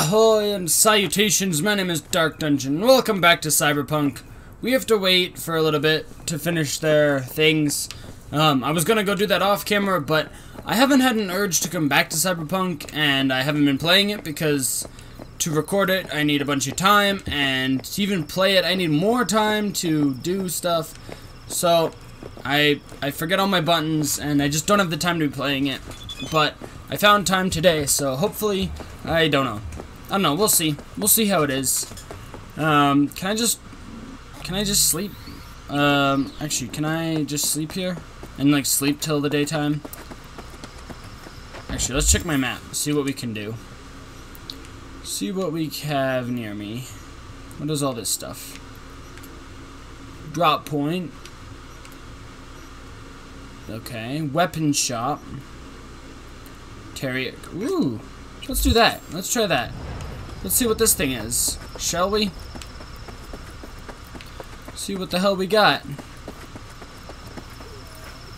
Ahoy and salutations, my name is Dark Dungeon. Welcome back to Cyberpunk. We have to wait for a little bit to finish their things. Um, I was gonna go do that off camera, but I haven't had an urge to come back to Cyberpunk, and I haven't been playing it because to record it, I need a bunch of time, and to even play it, I need more time to do stuff. So, I I forget all my buttons, and I just don't have the time to be playing it. But I found time today, so hopefully, I don't know. I don't know, we'll see. We'll see how it is. Um, can I just, can I just sleep? Um, actually, can I just sleep here? And, like, sleep till the daytime? Actually, let's check my map, see what we can do. See what we have near me. What is all this stuff? Drop point. Okay, weapon shop. Terry. Ooh, let's do that. Let's try that. Let's see what this thing is, shall we? See what the hell we got.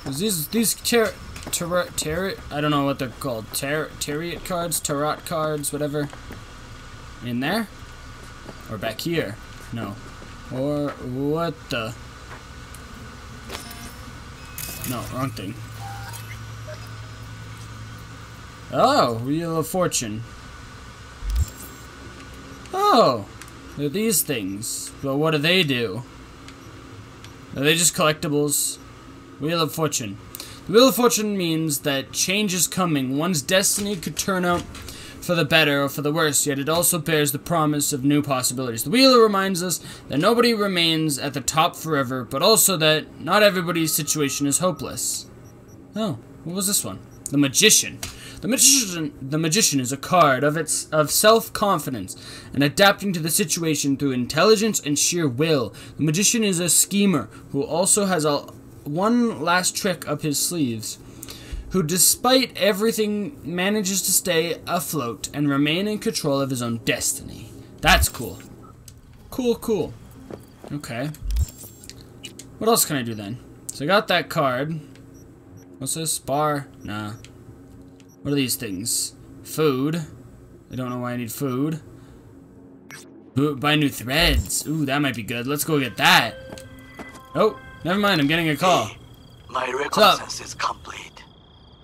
These these ter ter I don't know what they're called. Ter Tarot cards, tarot cards, whatever. In there, or back here? No. Or what the? No, wrong thing. Oh, Wheel of Fortune. Oh, they're these things. But what do they do? Are they just collectibles? Wheel of Fortune. The Wheel of Fortune means that change is coming. One's destiny could turn out for the better or for the worse, yet it also bears the promise of new possibilities. The Wheel reminds us that nobody remains at the top forever, but also that not everybody's situation is hopeless. Oh, what was this one? The Magician. The magician, the magician is a card of its of self-confidence and adapting to the situation through intelligence and sheer will. The magician is a schemer who also has a one last trick up his sleeves, who despite everything manages to stay afloat and remain in control of his own destiny. That's cool. Cool, cool. Okay. What else can I do then? So I got that card. What's this? Bar? Nah. What are these things? Food. I don't know why I need food. Ooh, buy new threads. Ooh, that might be good. Let's go get that. Oh, never mind. I'm getting a call. Hey, my reconnaissance is complete.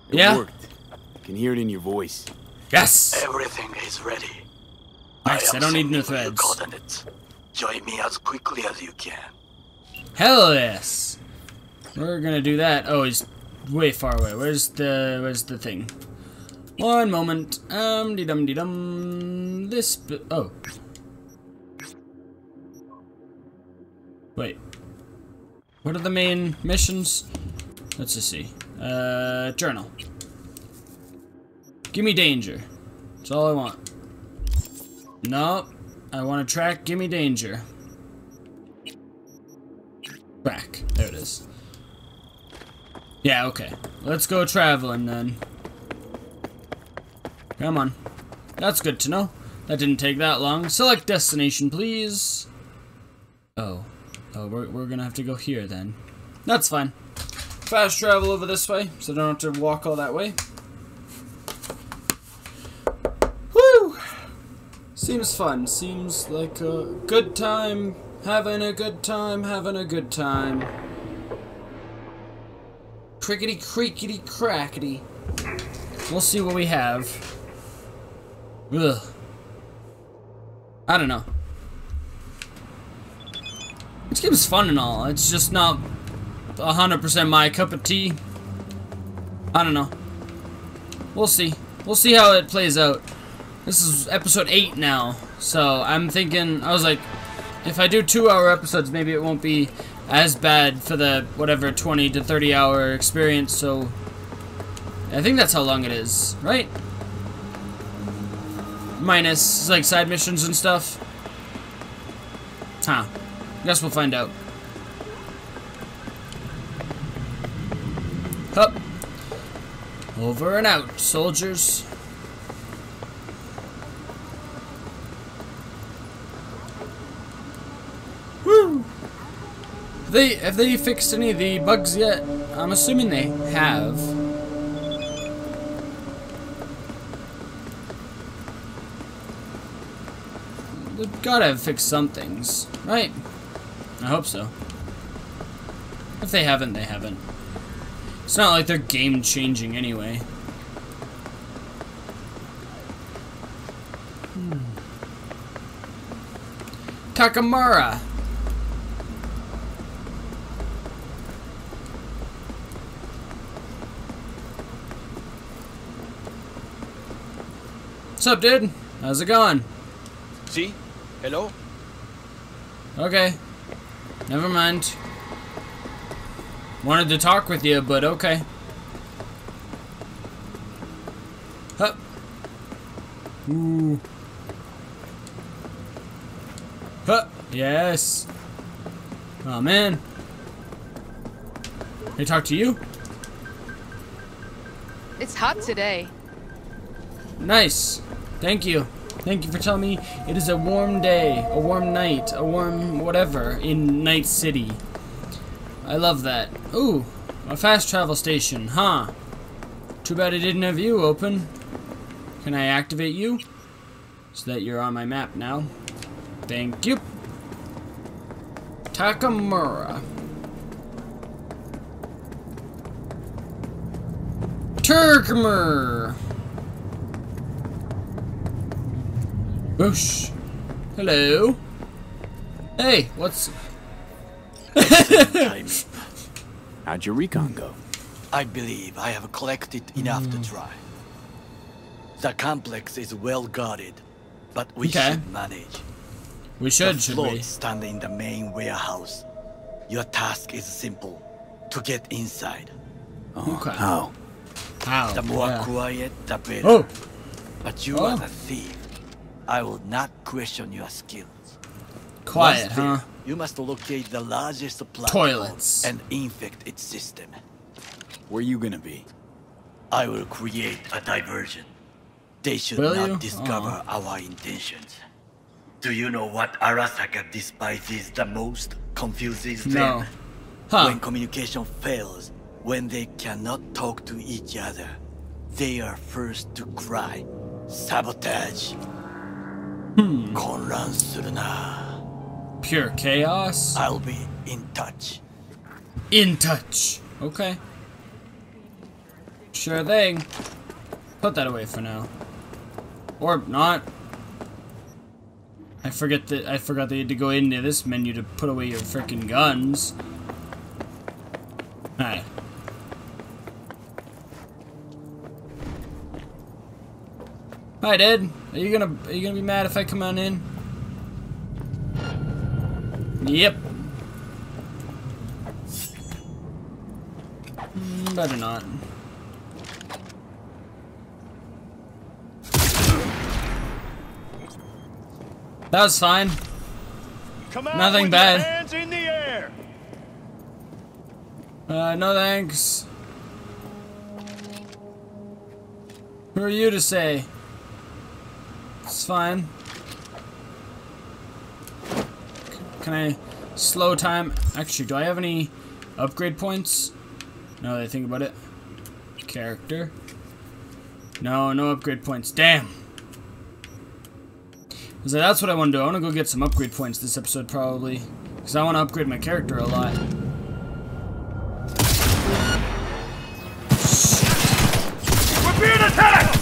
It Yeah? worked. I can hear it in your voice. Yes! Everything is ready. Nice, I am don't need new sending you threads. coordinates. Join me as quickly as you can. Hell yes! We're gonna do that. Oh, he's way far away. Where's the where's the thing? One moment. Um, de dum de dum. This. Oh. Wait. What are the main missions? Let's just see. Uh, journal. Give me danger. That's all I want. Nope. I want to track. Give me danger. Track. There it is. Yeah, okay. Let's go traveling then. Come on. That's good to know. That didn't take that long. Select destination, please. Oh. Oh, we're, we're gonna have to go here then. That's fine. Fast travel over this way, so don't have to walk all that way. Woo! Seems fun. Seems like a good time. Having a good time, having a good time. Crickety creakety crackety. We'll see what we have. Ugh. I don't know. This game is fun and all. It's just not 100% my cup of tea. I don't know. We'll see. We'll see how it plays out. This is episode 8 now. So I'm thinking, I was like, if I do two hour episodes, maybe it won't be as bad for the whatever 20 to 30 hour experience. So I think that's how long it is, right? Minus like side missions and stuff. Huh. Guess we'll find out. Hup. Over and out, soldiers. Woo! Have they have they fixed any of the bugs yet? I'm assuming they have. They've gotta have fixed some things, right? I hope so. If they haven't, they haven't. It's not like they're game changing anyway. Hmm. Takamura. What's up, dude? How's it going? See? Hello? Okay. Never mind. Wanted to talk with you, but okay. Hup. Ooh. Hup. Yes. Oh man. Can I talk to you? It's hot today. Nice. Thank you. Thank you for telling me it is a warm day, a warm night, a warm whatever in Night City. I love that. Ooh, a fast travel station, huh? Too bad I didn't have you open. Can I activate you? So that you're on my map now. Thank you. Takamura. Turkmer. Boosh. Hello. Hey, what's... How'd your recon go? I believe I have collected enough to hmm. try. The complex is well guarded, but we Okay. should manage. We should, the should floats we? stand in the main warehouse. Your task is simple: to get inside. Oh, Okay. How? How? The more Yeah. quiet, the better. Oh, But you Oh. are the thief. I will not question your skills. quiet, Once huh? there, You must locate the largest platform Toilets. and infect its system. Where are you gonna be? I will create a diversion. They should Will not you? discover uh-huh. our intentions. Do you know what Arasaka despises the most? Confuses No. them? Huh. When communication fails, when they cannot talk to each other, they are first to cry. Sabotage. Hmm. Pure chaos? I'll be in touch. In touch. Okay. Sure thing. Put that away for now. Or not. I forget that I forgot that you had to go into this menu to put away your freaking guns. Alright. I did. Are you gonna are you gonna be mad if I come on in? Yep. Mm, Better not. That was fine. Come out Nothing bad. Hands in the air. Uh, no thanks. Who are you to say? It's fine. Can I slow time? Actually, do I have any upgrade points? Now that I think about it. Character. No, no upgrade points. Damn. Cause that's what I want to do. I want to go get some upgrade points this episode, probably. Because I want to upgrade my character a lot. We're being attacked.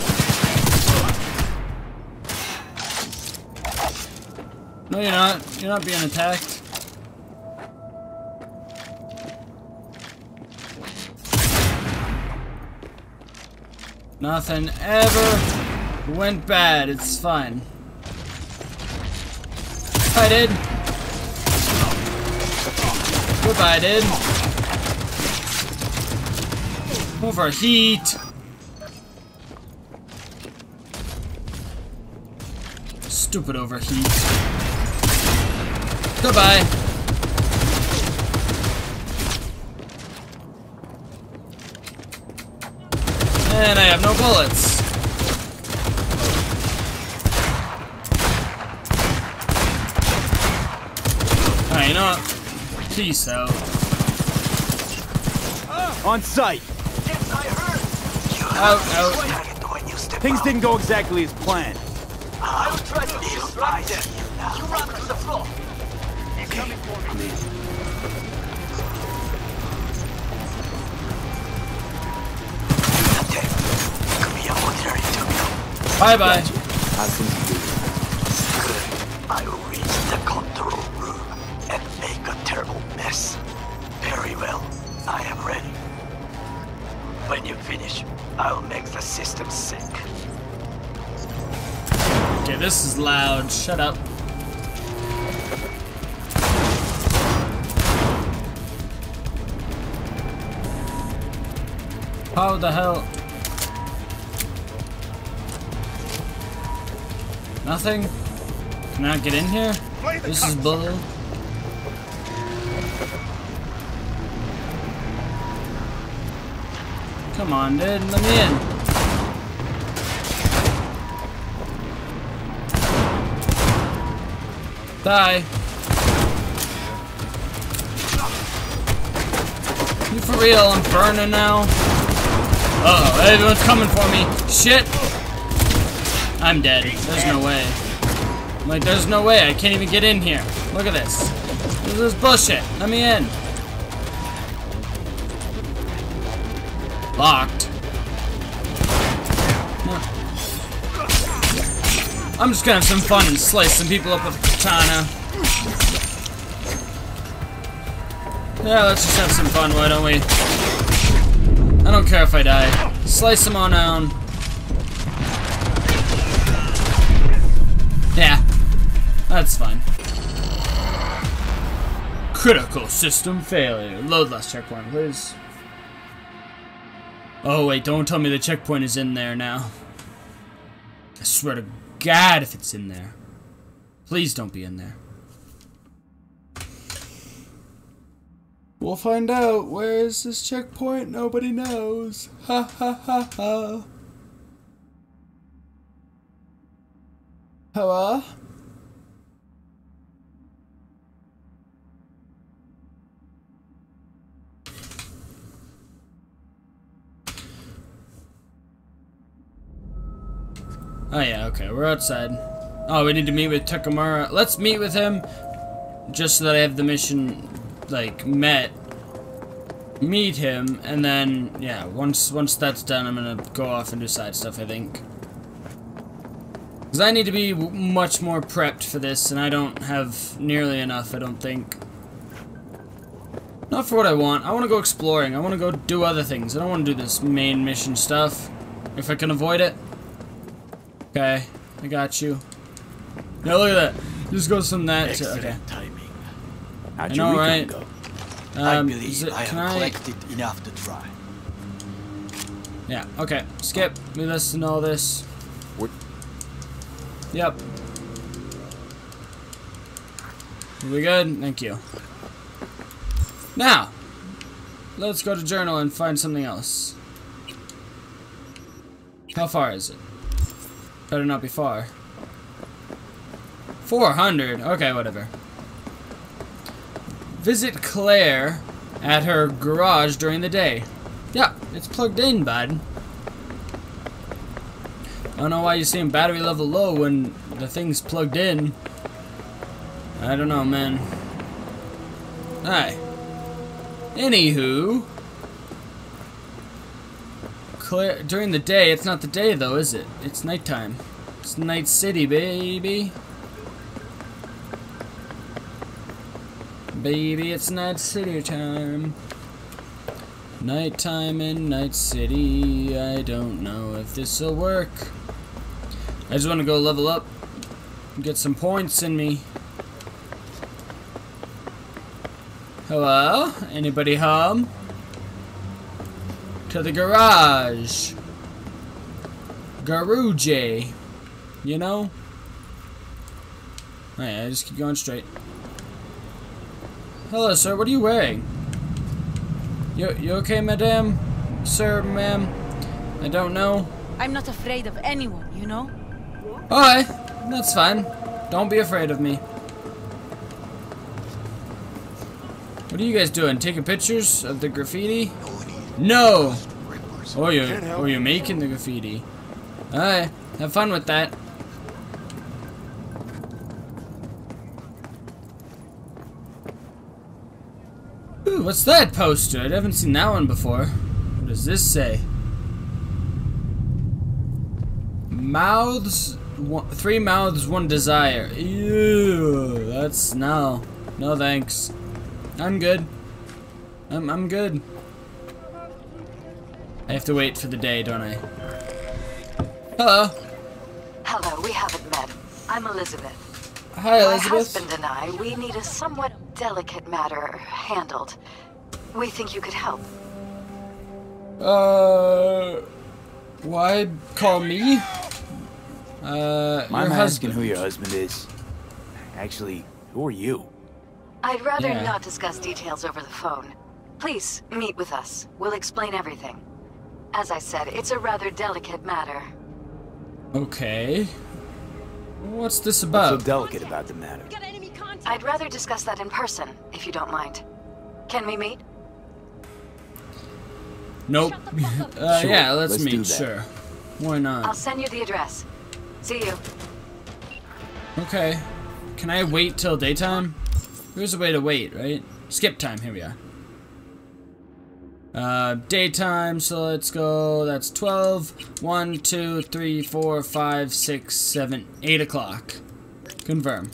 No, you're not. You're not being attacked. Nothing ever went bad. It's fine. I did. Goodbye, did. Overheat. Stupid overheat. Goodbye. And I have no bullets. Alright, you know what? Peace out. On site. Yes, I heard. You Out, out. to target when you step Things out. didn't go exactly as planned. I will try to distract them. Bye bye. How's things moving? Good. I will reach the control room and make a terrible mess. Very well. I am ready. When you finish, I'll make the system sick. Okay, this is loud. Shut up. How the hell? Nothing? Can I get in here? This is bull. Come on, dude, let me in. Die. You for real? I'm burning now. Uh oh, everyone's coming for me. Shit. I'm dead. There's no way. Like, there's no way. I can't even get in here. Look at this. This is bullshit. Let me in. Locked. I'm just gonna have some fun and slice some people up with a katana. Yeah, let's just have some fun, why don't we? I don't care if I die. Slice them on down. That's fine. Critical system failure. Load last checkpoint, please. Oh wait, don't tell me the checkpoint is in there now. I swear to God if it's in there. Please don't be in there. We'll find out. Where is this checkpoint? Nobody knows. Ha ha ha ha. Hello? Oh yeah, okay, we're outside. Oh, we need to meet with Takamura. Let's meet with him, just so that I have the mission, like, met. Meet him, and then, yeah, once once that's done, I'm gonna go off and do side stuff, I think. Because I need to be much more prepped for this, and I don't have nearly enough, I don't think. Not for what I want. I want to go exploring. I want to go do other things. I don't want to do this main mission stuff. If I can avoid it. Okay, I got you. Now look at that. Just goes from that to Excellent okay. timing. How'd I your know, recon right? go? I Um, believe it- I can have I? collected enough to try. Yeah. Okay. Skip. We listen to all this. What? Yep. We good? Thank you. Now, let's go to journal and find something else. How far is it? Better not be far. 400? Okay, whatever. Visit Claire at her garage during the day. Yeah, it's plugged in, bud. I don't know why you're seeing battery level low when the thing's plugged in. I don't know, man. Alright. Anywho. Clear during the day, it's not the day though, is it? It's nighttime. It's Night City, baby. Baby, it's Night City time. Nighttime in Night City. I don't know if this'll work. I just want to go level up. Get some points in me. Hello? Anybody home? To the garage. Garage. You know? Alright, I just keep going straight. Hello, sir. What are you wearing? You, you okay, madame? Sir, ma'am? I don't know. I'm not afraid of anyone, you know? Alright, that's fine. Don't be afraid of me. What are you guys doing? Taking pictures of the graffiti? No! Or you're, or you're making the graffiti. Alright, have fun with that. Ooh, what's that poster? I haven't seen that one before. What does this say? Mouths, one, three mouths, one desire. Ew, that's no. No thanks. I'm good. I'm, I'm good. I have to wait for the day, don't I? Hello. Hello, we haven't met. I'm Elizabeth. Hi, Elizabeth. My husband and I, we need a somewhat delicate matter handled. We think you could help. Uh, why call me? Uh, Mind your my asking who your husband is? Actually, who are you? I'd rather Yeah. not discuss details over the phone. Please, meet with us. We'll explain everything. As I said, it's a rather delicate matter. Okay. What's this What's so about? delicate about the matter? I'd rather discuss that in person, if you don't mind. Can we meet? nope. uh, Sure, yeah, let's, let's meet. Sure. Why not? I'll send you the address. See you. Okay. Can I wait till daytime? There's a way to wait, right? Skip time. Here we are. Uh, daytime, so let's go. That's 12. 1, 2, 3, 4, 5, 6, 7, 8 o'clock. Confirm.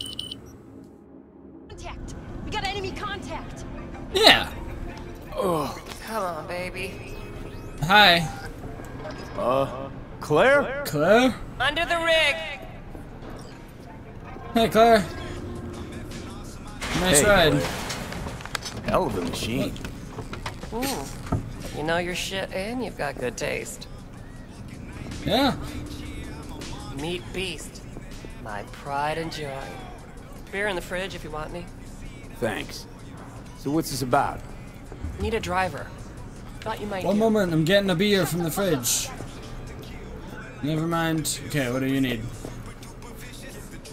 Contact. We got enemy contact. Yeah. Oh, Come on, baby. Hi. Uh, Claire? Claire? Under the rig. Hey, Claire. Nice Hey, ride. Claire. Hell of a machine. You know your shit and you've got good taste. Yeah. Meat Beast. My pride and joy. Beer in the fridge if you want me. Thanks. So what's this about? Need a driver. Thought you might One do. moment, I'm getting a beer from the fridge. Never mind. Okay, what do you need?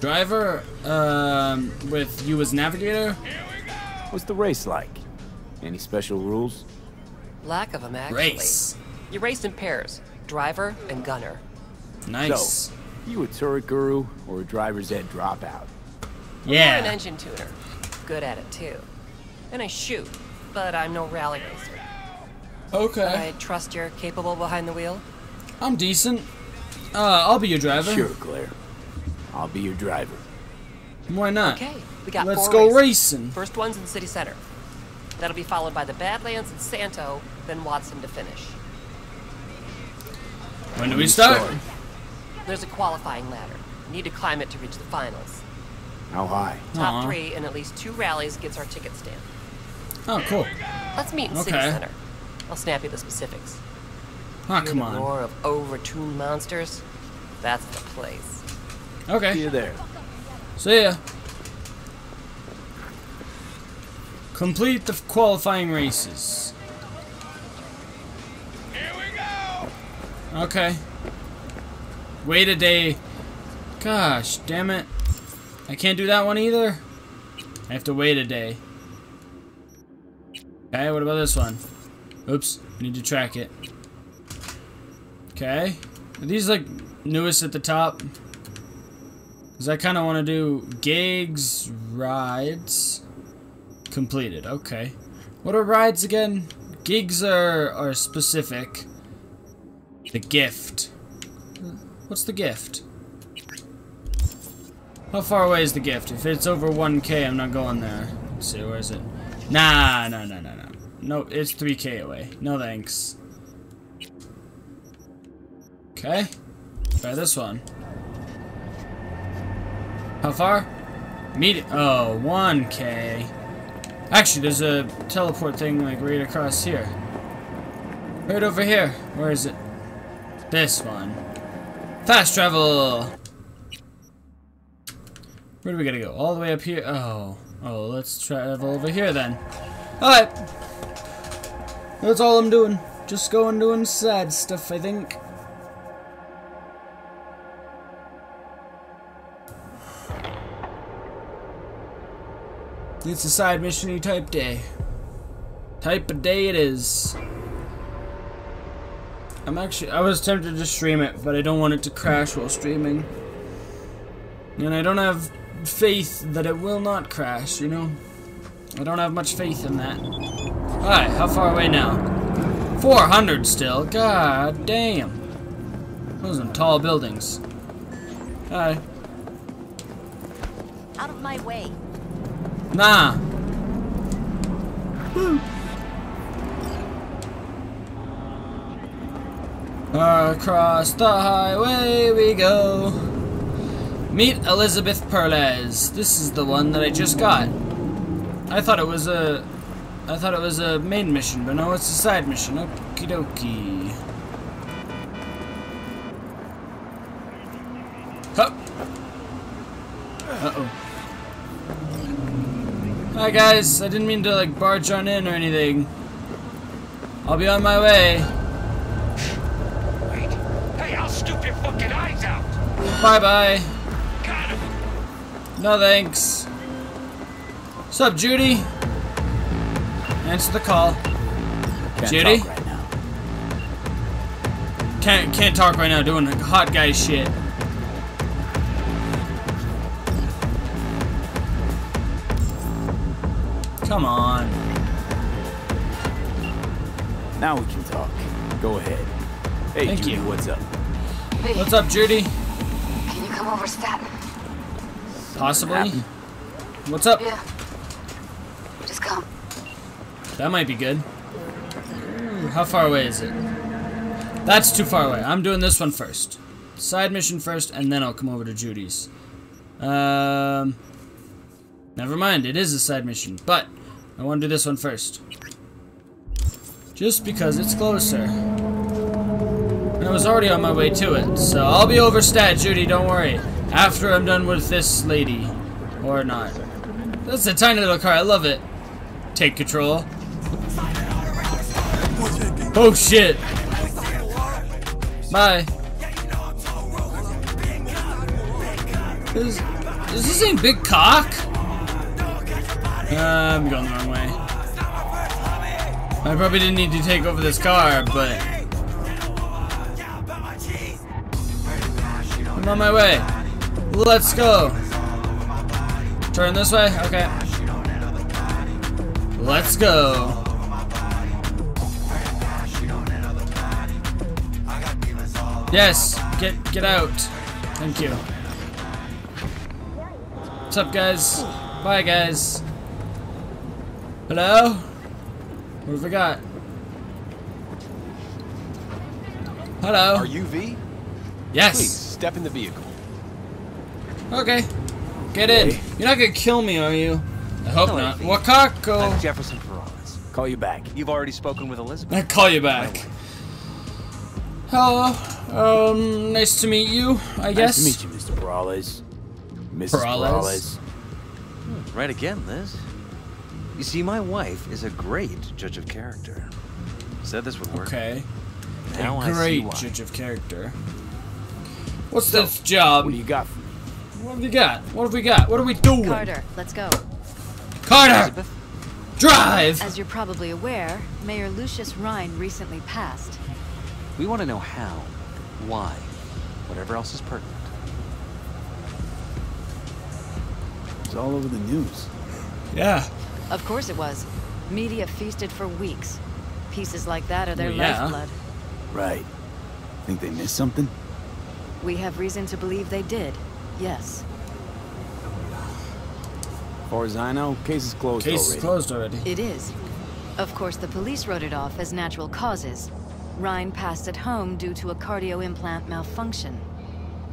Driver, um, with you as navigator? What's the race like? Any special rules? Lack of them, actually. Race. You race in pairs. Driver and gunner. Nice. So, you a turret guru or a driver's ed dropout? Yeah. I'm an engine tuner. Good at it, too. And I shoot, but I'm no rally racer. Okay. I trust you're capable behind the wheel? I'm decent. Uh, I'll be your driver. Sure, Claire. I'll be your driver. Why not? Okay, we got Let's four go races. racing. First one's in city center. That'll be followed by the Badlands and Santo, then Watson to finish. When do we start? There's a qualifying ladder. You need to climb it to reach the finals. How high? Top Aw. three in at least two rallies gets our ticket stamp. Oh, cool. Let's meet in city center. I'll snap you the specifics. Ah, Hear come the on. roar of overtuned monsters? That's the place. Okay. See you there. See ya. Complete the qualifying races. Okay. Wait a day. Gosh, damn it. I can't do that one either. I have to wait a day. Okay, what about this one? Oops, I need to track it. Okay. Are these like newest at the top? Because I kind of want to do gigs, rides, completed. Okay. What are rides again? Gigs are, are specific. The gift. What's the gift? How far away is the gift? If it's over 1k, I'm not going there. Let's see, where is it? Nah, no, no, no, no. No, it's 3k away. No thanks. Okay. Try this one. How far? Meet Oh, 1k. Actually, there's a teleport thing like right across here. Right over here. Where is it? This one. Fast travel! Where do we gotta go? All the way up here? Oh. Oh, let's travel over here then. Alright. That's all I'm doing. Just going doing sad stuff, I think. It's a side mission type day. Type of day it is. I'm actually, I was tempted to stream it, but I don't want it to crash while streaming. And I don't have faith that it will not crash, you know? I don't have much faith in that. Alright, how far away now? 400 still. God damn. Those are tall buildings. Hi. Out of my way. Nah. Hmm. Across the highway we go. Meet Elizabeth Peralez. This is the one that I just got. I thought it was a I thought it was a main mission, but no, it's a side mission. Okie dokie. Uh-oh. Hi guys, I didn't mean to like barge on in or anything. I'll be on my way. Wait. Scoop your fucking eyes out. Bye bye. Got him. No thanks. What's up, Judy? Answer the call. Can't Judy? talk right now. Can't can't talk right now. Doing hot guy shit. Come on. Now we can talk. Go ahead. Hey, Thank Judy, you. what's up? Hey, What's up, Judy? can you come over stat? Possibly. happened? What's up? Yeah. Just come. That might be good. Ooh, How far away is it? That's too far away. I'm doing this one first. Side mission first, and then I'll come over to Judy's. Um, never mind. It is a side mission, but I want to do this one first. Just because it's closer. I was already on my way to it, so I'll be over stat, Judy. Don't worry. After I'm done with this lady, or not. That's a tiny little car. I love it. Take control. Oh shit. Bye. Is, is this ain't big cock? Uh, I'm going the wrong way. I probably didn't need to take over this car, but I'm on my way. Let's go. Turn this way? Okay. Let's go. Yes, get get out. Thank you. What's up, guys? Bye, guys. Hello? What have we got? Hello? Are you V? Please yes. Step in the vehicle. Okay. Get in. Okay. You're not gonna kill me, are you? I hope Hello, not. V. Wakako. I'm Jefferson Peralez. Call you back. You've already spoken with Elizabeth. I call you back. Hello. Um, nice to meet you. I guess. Nice to meet you, Mr. Peralez. Mrs. Peralez. Peralez. Right again, Liz. You see, my wife is a great judge of character. Said this would work. Okay. Now a I see great why. judge of character. What's So, this job? What do you got for me? What have you got? What have we got? What are we doing? Carter, let's go. Carter! Elizabeth? Drive! As you're probably aware, Mayor Lucius Rhine recently passed. We want to know how, why, whatever else is pertinent. It's all over the news. Yeah. Of course it was. Media feasted for weeks. Pieces like that are their Well, yeah. lifeblood. Right. Think they missed something? We have reason to believe they did. Yes. As far as I know, case is closed Case is already. closed already. It is. Of course, the police wrote it off as natural causes. Rhine passed at home due to a cardio implant malfunction.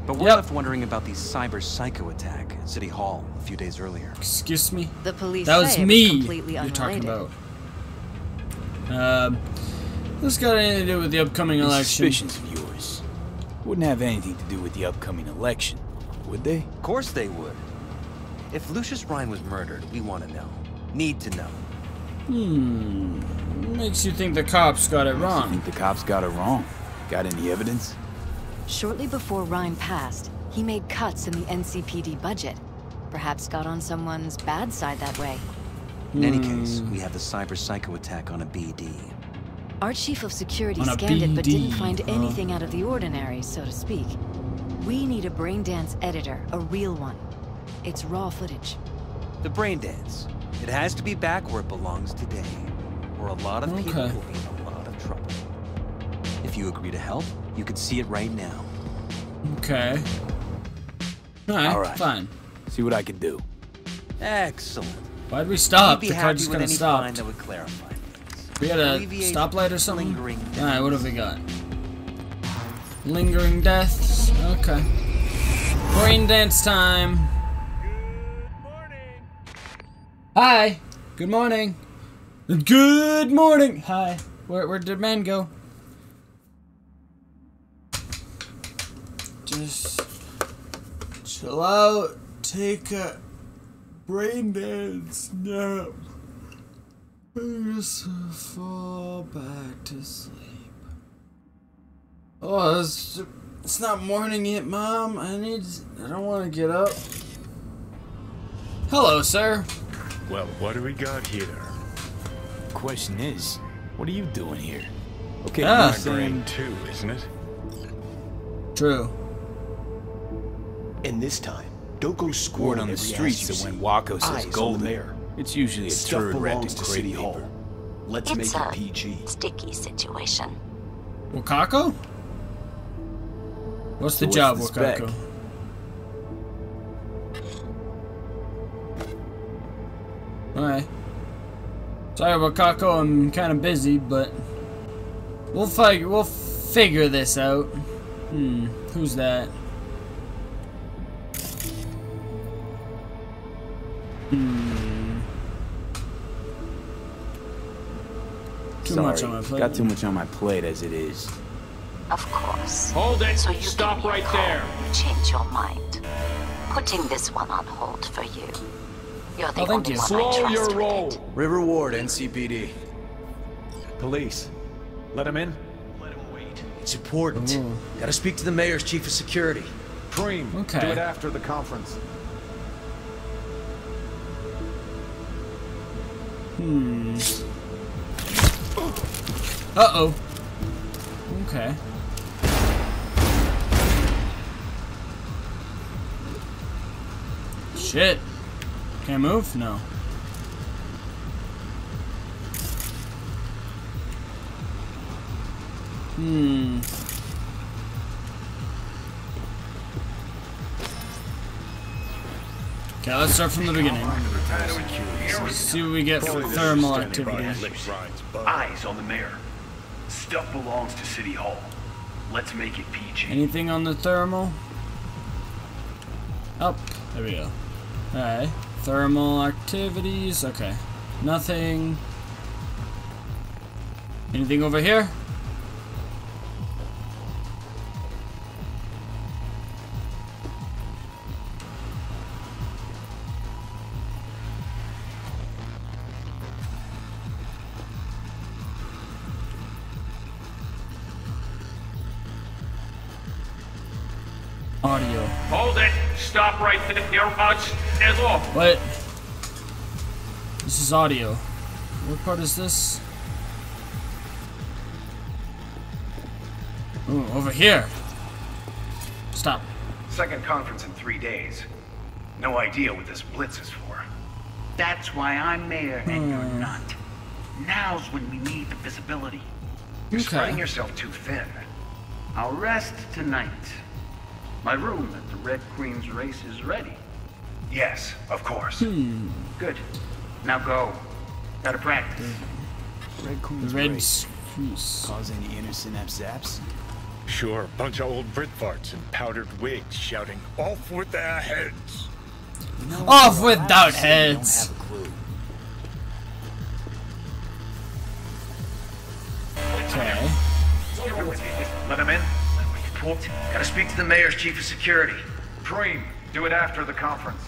But we're Yep. left wondering about the cyber psycho attack at City Hall a few days earlier. Excuse me? The police That was say it me completely you're unrelated. talking about. Um, this got anything to do with the upcoming These election? suspicions of yours wouldn't have anything to do with the upcoming election, would they? Of course they would. If Lucius Rhine was murdered, we want to know. Need to know. Hmm. Makes you think the cops got it I wrong. think the cops got it wrong. Got any evidence? Shortly before Rhine passed, he made cuts in the NCPD budget. Perhaps got on someone's bad side that way. In any case, we have the cyber psycho attack on a BD. Our chief of security On a scanned it but didn't find huh? anything out of the ordinary, so to speak. We need a brain dance editor, a real one. It's raw footage. The brain dance. It has to be back where it belongs today. or a lot of people will be in a lot of trouble. If you agree to help, you can see it right now. Okay. Alright, All right. fine. See what I can do. Excellent. Why'd we stop? The car just with kind any of stopped. that would clarify things. We had a stoplight or something? lingering Alright, what have we got? Lingering deaths. Okay. Brain dance time. Good morning. Hi. Good morning. Good morning. Hi. Where, where did man go? Just chill out. Take a brain dance nap. And Just fall back to sleep. Oh, it's, it's not morning yet, Mom. I need. I don't want to get up. Hello, sir. Well, what do we got here? Question is, what are you doing here? Okay, Ah. I'm Not saying green too, isn't it? True. And this time, don't go word on the every streets ass that when see. Waco says on the golden, mayor. It's usually a Stuff turd wrapped in belongs to City paper. Hall. Let's It's make a it PG. sticky situation. Wakako? What's the So what's job, the spec? Wakako? Alright. Sorry, Wakako, I'm kind of busy, but we'll figure we'll figure this out. Hmm, who's that? Hmm. Too Sorry, much on my plate. got too much on my plate as it is. Of course. Hold it. So you Stop give me a right call there. you Change your mind. Putting this one on hold for you. You're the Oh, thank only you. one I Slow trust your with roll. it. River Ward, NCPD. Police. Let him in. Let him wait. It's important. Gotta speak to the mayor's chief of security. Cream. Okay. Do it after the conference. Hmm. Uh oh. Okay. Shit. Can't move? No. Hmm. Okay, let's start from the beginning. Let's see what we get for thermal activity. Eyes on the mayor. Stuff belongs to City Hall. Let's make it PG. Anything on the thermal? Up. there we go. Alright. Thermal activities. Okay. Nothing. Anything over here? What? This is audio. What part is this? Ooh, over here. Stop. Second conference in three days. No idea what this blitz is for. That's why I'm mayor and you're hmm. not. Now's when we need the visibility. You're Okay. spreading yourself too thin. I'll rest tonight. My room at the Red Queen's race is ready. Yes, of course. Hmm. Good. Now go. Gotta practice. Red Queen's Red race. Cause any inner synapse zaps? Sure, bunch of old Brit farts in powdered wigs shouting, off with their heads. You know, Off with while, doubt I said you heads. Don't have a clue. Okay. Let him in. Report. Gotta speak to the mayor's chief of security. Cream. Do it after the conference.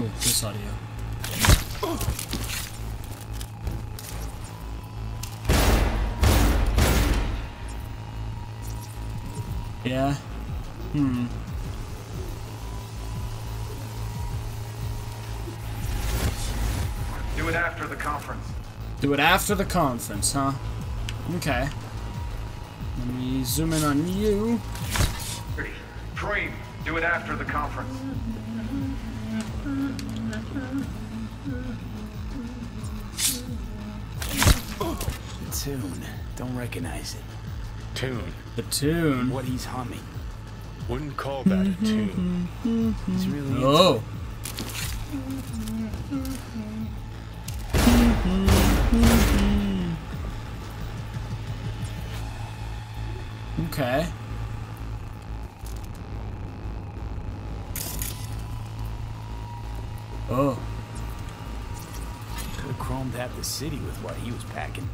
Oh, this audio. Yeah. Hmm. Do it after the conference. Do it after the conference, huh? Okay. Let me zoom in on you. Cream. Do it after the conference. Tune. Don't recognize it. Tune. The tune. What he's humming. Wouldn't call that a tune. He's really Oh. Okay. Oh. Could have chromed half the city with what he was packing.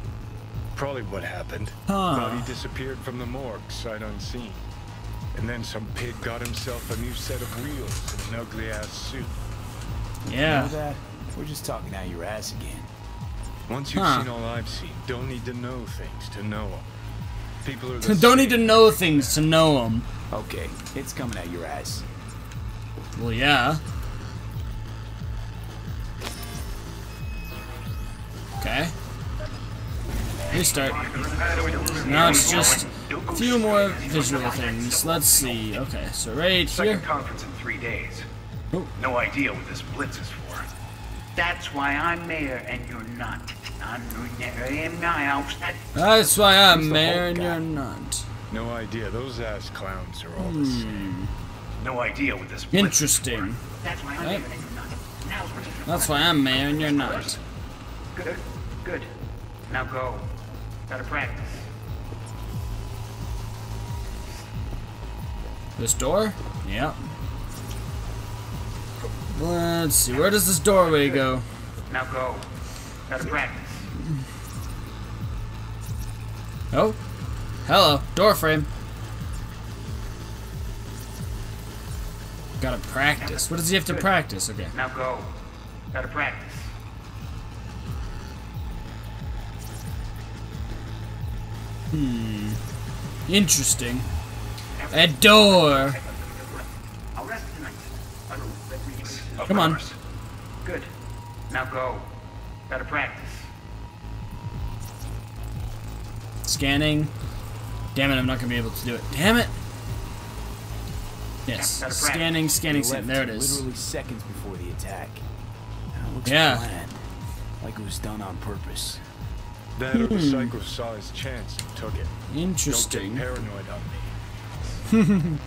Probably what happened. Huh. Body disappeared from the morgue, sight unseen. And then some pig got himself a new set of wheels and an ugly ass suit. You Yeah. know that? We're just talking out your ass again. Once you've Huh. seen all I've seen, don't need to know things to know them. People are the Don't need to know things to know them. Okay, it's coming out your ass. Well, yeah. Restart. Now it's just a few more visual things. Let's see. Okay, so right here. conference in three days. Oh. No idea what this blitz is for. That's why I'm mayor and you're not. I'm in my house. That That's why I'm mayor and you're not. No idea. Those ass clowns are all Hmm. the same. no idea what this blitz Interesting. is for. That's why I'm Right. mayor and you're not. Now's where the That's why I'm mayor and you're not. Good. Good. Now go. Gotta practice. This door? Yep. Let's see. Where does this doorway go? Now go. Gotta practice. Oh. Hello. Door frame. Gotta practice. What does he have to practice? Okay. Now go. Gotta practice. Hmm. Interesting. A door. I'll rest tonight. I don't let me Of Come on. Good. Now go. Gotta practice. Scanning. Damn it, I'm not gonna be able to do it. Damn it! Yes. Scanning, scanning, They scanning. There it is. Literally seconds before the attack. That looks Yeah. planned. Like it was done on purpose. That or the Hmm. psycho saw his chance and took it. Don't Interesting. get paranoid on me.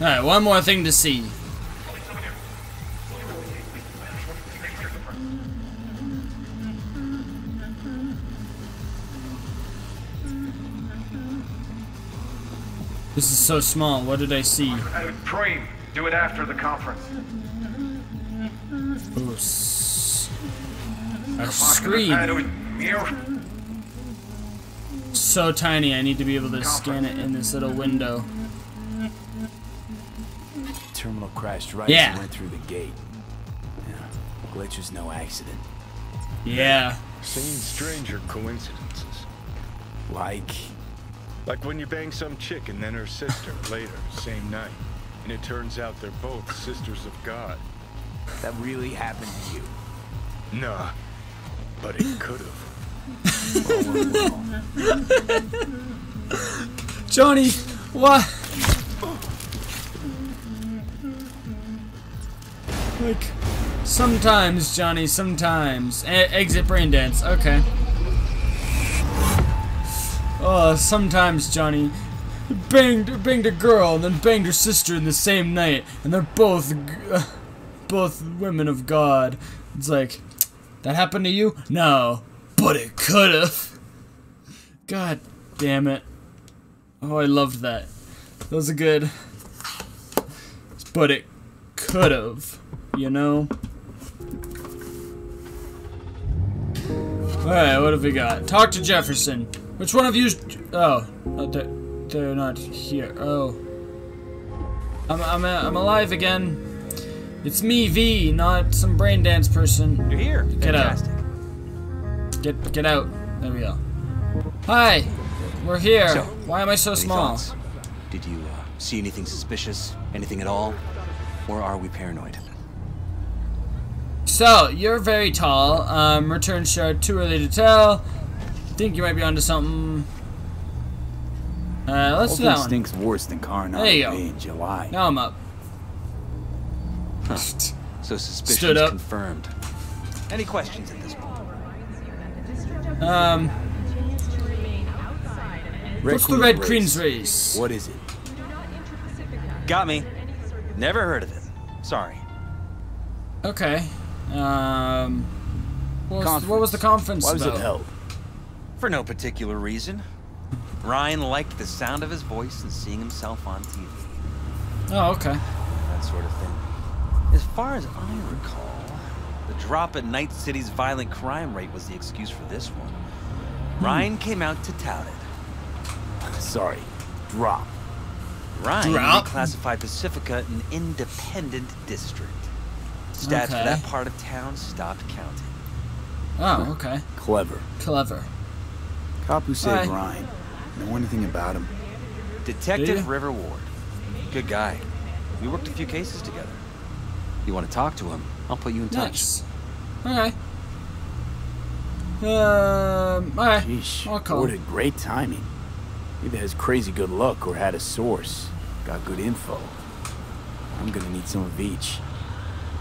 Alright, one more thing to see. This is so small. What did I see? Uh, Preem, do it after the conference. Ooh, s- a screen. Here. So tiny, I need to be able to scan it in this little window. Terminal crashed right Yeah. as it went through the gate. Yeah, glitch was no accident. Yeah. Seen stranger coincidences. Like, Like when you bang some chick and then her sister later, same night. And it turns out they're both sisters of God. that really happened to you. Nah. But it could have. Johnny, what? Like, sometimes, Johnny, sometimes. E- exit brain dance, okay. Oh, sometimes, Johnny. Banged, banged a girl and then banged her sister in the same night, and they're both, uh, both women of God. It's like, that happened to you? No, but it could have. God damn it. Oh, I loved that. That was a good. But it could have, you know? Alright, what have we got? Talk to Jefferson. Which one of you. Oh, oh they're, not here. Oh. I'm, I'm, uh, I'm alive again. It's me, V, not some brain dance person. You're here. Get out. Get get out. There we go. Hi, we're here. So, Why am I so small? thoughts? Did you uh, see anything suspicious? Anything at all? Or are we paranoid? So you're very tall. Um, return shard too early to tell. Think you might be onto something. Uh, let's Whole do that one. stinks worse than Carnage There you go. in July. Now I'm up. Huh. So up. confirmed. Any questions at this point? Um, What's the Red Queen's race? What is it? Got me. Never heard of it. Sorry. Okay. Um. What was, what was the conference Why was about? it held? For no particular reason. Rhine liked the sound of his voice and seeing himself on TV. Oh, okay. That sort of thing. As far as I recall, the drop in Night City's violent crime rate was the excuse for this one. Rhine hmm. came out to tout it. Sorry. Drop. Rhine Drop? reclassified Pacifica an independent district. Stats for that part of town stopped counting. Oh, okay. Clever. Clever. Cop who saved Aye. Rhine. Know anything about him? Detective you? River Ward. Good guy. We worked a few cases together. You want to talk to him? I'll put you in touch. Nice. Okay. Um. Alright. Sheesh. I'll call. Ward had great timing. Either has crazy good luck or had a source. Got good info. I'm gonna need some of each.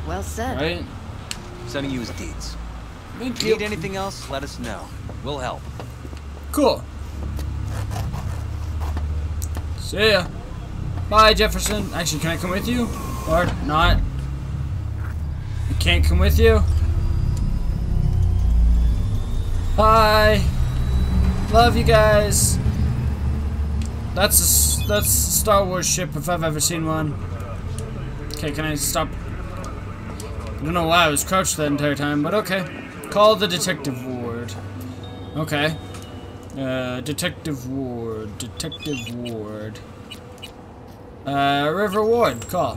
Well said. Right. Sending you his deeds. Thank If you you. need anything else, let us know. We'll help. Cool. See ya. Bye, Jefferson. Actually, can I come with you? Or not? Can't come with you? Bye. Love you guys. That's a, that's a Star Wars ship if I've ever seen one. Okay, can I stop? I don't know why I was crouched that entire time, but okay. Call the detective ward. Okay. Uh, Detective Ward. Detective Ward. Uh, River Ward, call.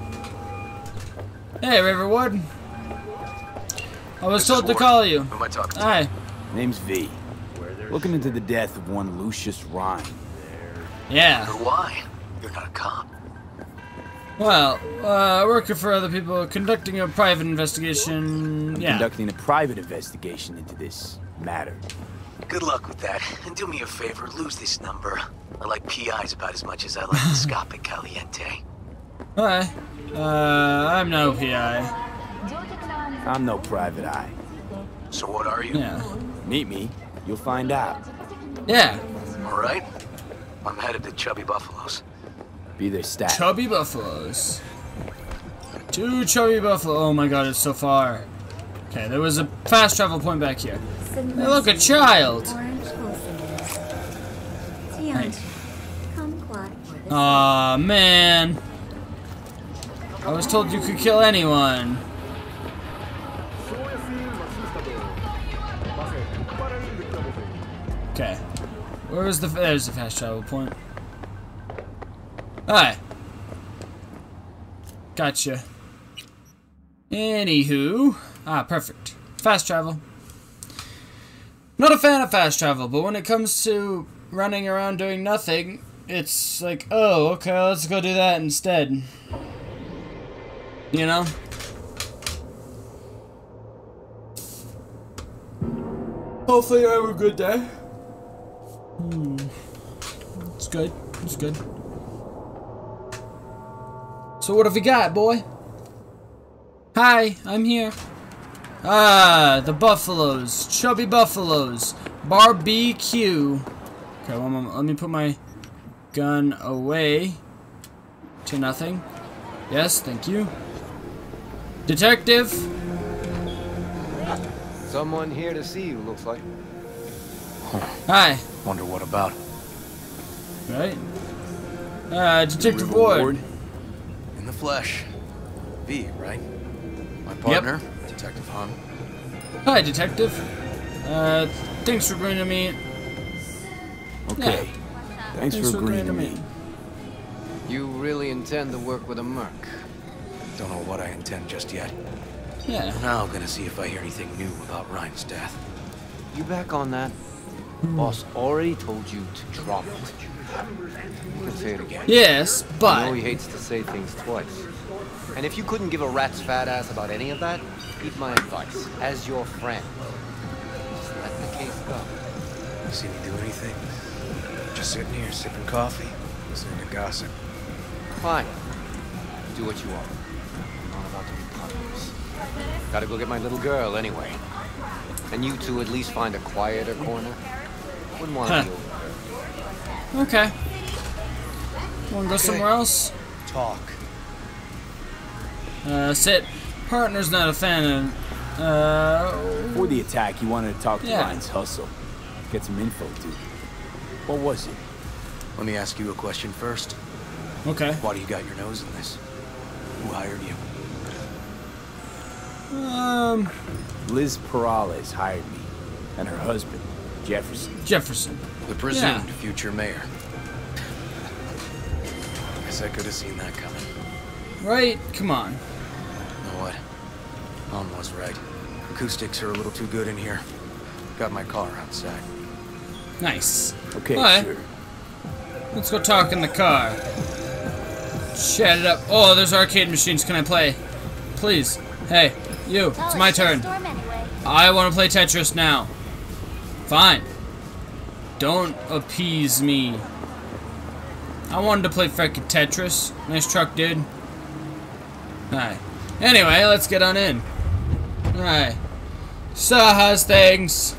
Hey, River Ward. I was told to call you. Who am I talking to? Hi. Name's V. Looking into the death of one Lucius Rhine. Yeah. Why? You're not a cop. Well, uh, working for other people, conducting a private investigation. Yeah. Conducting a private investigation into this matter. Good luck with that. And do me a favor, lose this number. I like PIs about as much as I like the Scopic Caliente. Hi. Uh, I'm no PI. I'm no private eye. So what are you? Yeah. Meet me. You'll find out. Yeah. All right. I'm headed to Chubby Buffaloes. Be their stat. Chubby buffaloes. Two chubby buffalo. Oh my god, it's so far. Okay, there was a fast travel point back here. Hey, look, a child. Aw, man. I was told you could kill anyone. Okay. Where is the... There's the fast travel point. Alright. Gotcha. Anywho. Ah, perfect. Fast travel. Not a fan of fast travel, but when it comes to running around doing nothing, it's like, oh, okay, let's go do that instead. You know? Hopefully you have a good day. Hmm. It's good. It's good. So what have we got, boy? Hi, I'm here. Ah, the buffaloes. Chubby buffaloes. Barbecue. Okay, one moment. Let me put my gun away. To nothing. Yes, thank you. Detective. Someone here to see you, looks like. Hi. Wonder what about. Right. Uh, Detective Ward. In the flesh. V, right? My partner, Detective Hunt. Hi, Detective. Uh, thanks for agreeing to meet. Okay. Thanks, for agreeing to meet. You really intend to work with a merc? Don't know what I intend just yet. Yeah. Now I'm gonna see if I hear anything new about Rhine's death. You back on that? Boss already told you to drop it. You can say it again. Yes, I but- know he hates to say things twice. And if you couldn't give a rat's fat ass about any of that, heed my advice. As your friend, just let the case go. You see me do anything? Just sitting here sipping coffee, listening to gossip. Fine. Do what you want. I'm not about to be partners. Gotta go get my little girl anyway. And you two at least find a quieter corner. Wouldn't want to Huh. be over. Okay. Wanna go somewhere else? Talk. Uh, sit. Partner's not a fan of. Uh. Before the attack, you wanted to talk to Yeah. Rhine's hustle. Get some info, dude. What was it? Let me ask you a question first. Okay. Why do you got your nose in this? Who hired you? Um. Liz Peralez hired me, and her husband, Jefferson. Jefferson. The presumed future mayor. Guess I could have seen that coming. Right? Come on. You know what? On was right. Acoustics are a little too good in here. Got my car outside. Nice. Okay, Alright. sure. Let's go talk in the car. Chat it up. Oh, there's arcade machines. Can I play? Please. Hey, you. It's my turn. I want to play Tetris now. Fine. Don't appease me. I wanted to play frickin' Tetris. Nice truck, dude. Alright. Anyway, let's get on in. Alright. So, how's things?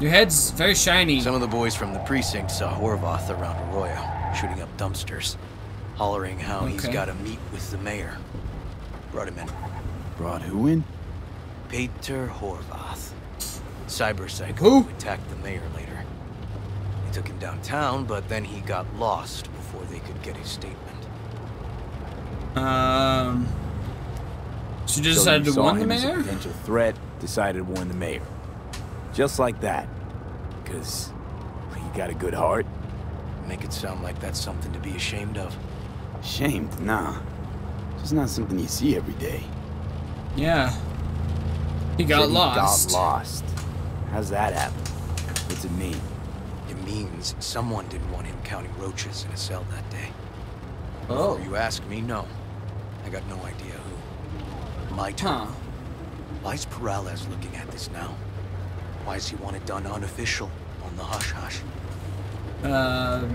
Your head's very shiny. Some of the boys from the precinct saw Horvath around Arroyo, shooting up dumpsters, hollering how he's got to meet with the mayor. Brought him in. Brought who in? Peter Horvath. Cyber psycho who attacked the mayor later. They took him downtown, but then he got lost before they could get his statement. Um. So you just So decided you to warn the him a mayor? potential threat, decided to warn the mayor. Just like that. Because he got a good heart. Make it sound like that's something to be ashamed of. Shamed? Nah. It's not something you see every day. Yeah. He got Said lost. He got lost. How's that happen? What's it mean? It means someone didn't want him counting roaches in a cell that day. Oh. Before you ask me, no. I got no idea who. My turn. why is Peralez looking at this now? Why does he want it done unofficial, on the hush-hush? Uh.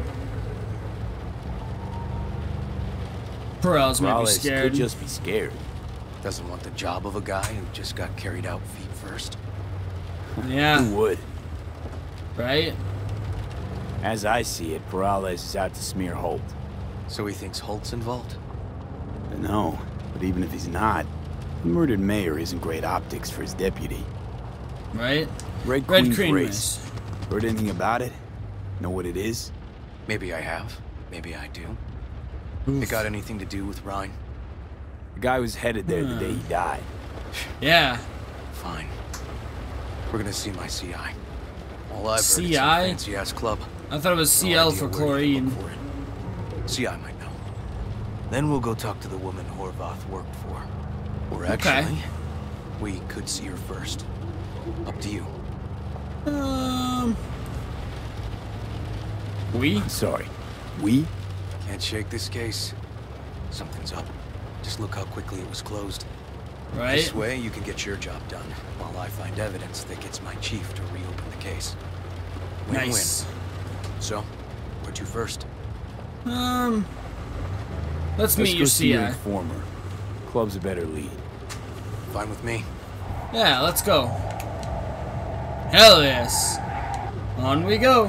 Peralez might be scared. could just be scared. Doesn't want the job of a guy who just got carried out feet first. Yeah. Who would? Right? As I see it, Peralez is out to smear Holt. So he thinks Holt's involved? No, but even if he's not, the murdered mayor isn't great optics for his deputy. Right? Red, Red Queen's Queen race. Heard anything about it? Know what it is? Maybe I have. Maybe I do. It got anything to do with Rhine? The guy was headed there the day he hmm. died. Yeah. Fine. We're gonna see my CI. All I've CI? some fancy-ass club. I thought it was CL idea for chlorine. for. CI might know. Then we'll go talk to the woman Horvath worked for. Or Okay. actually, we could see her first. Up to you. Um. We? Sorry. We? Can't shake this case. Something's up. Just look how quickly it was closed. Right? This way, you can get your job done, while I find evidence that gets my chief to reopen the case. Win-win. Nice. So, where to first? Um. Let's, Let's meet go your see your CI. informer. Club's a better lead. Fine with me. Yeah, let's go. Hell yes. On we go.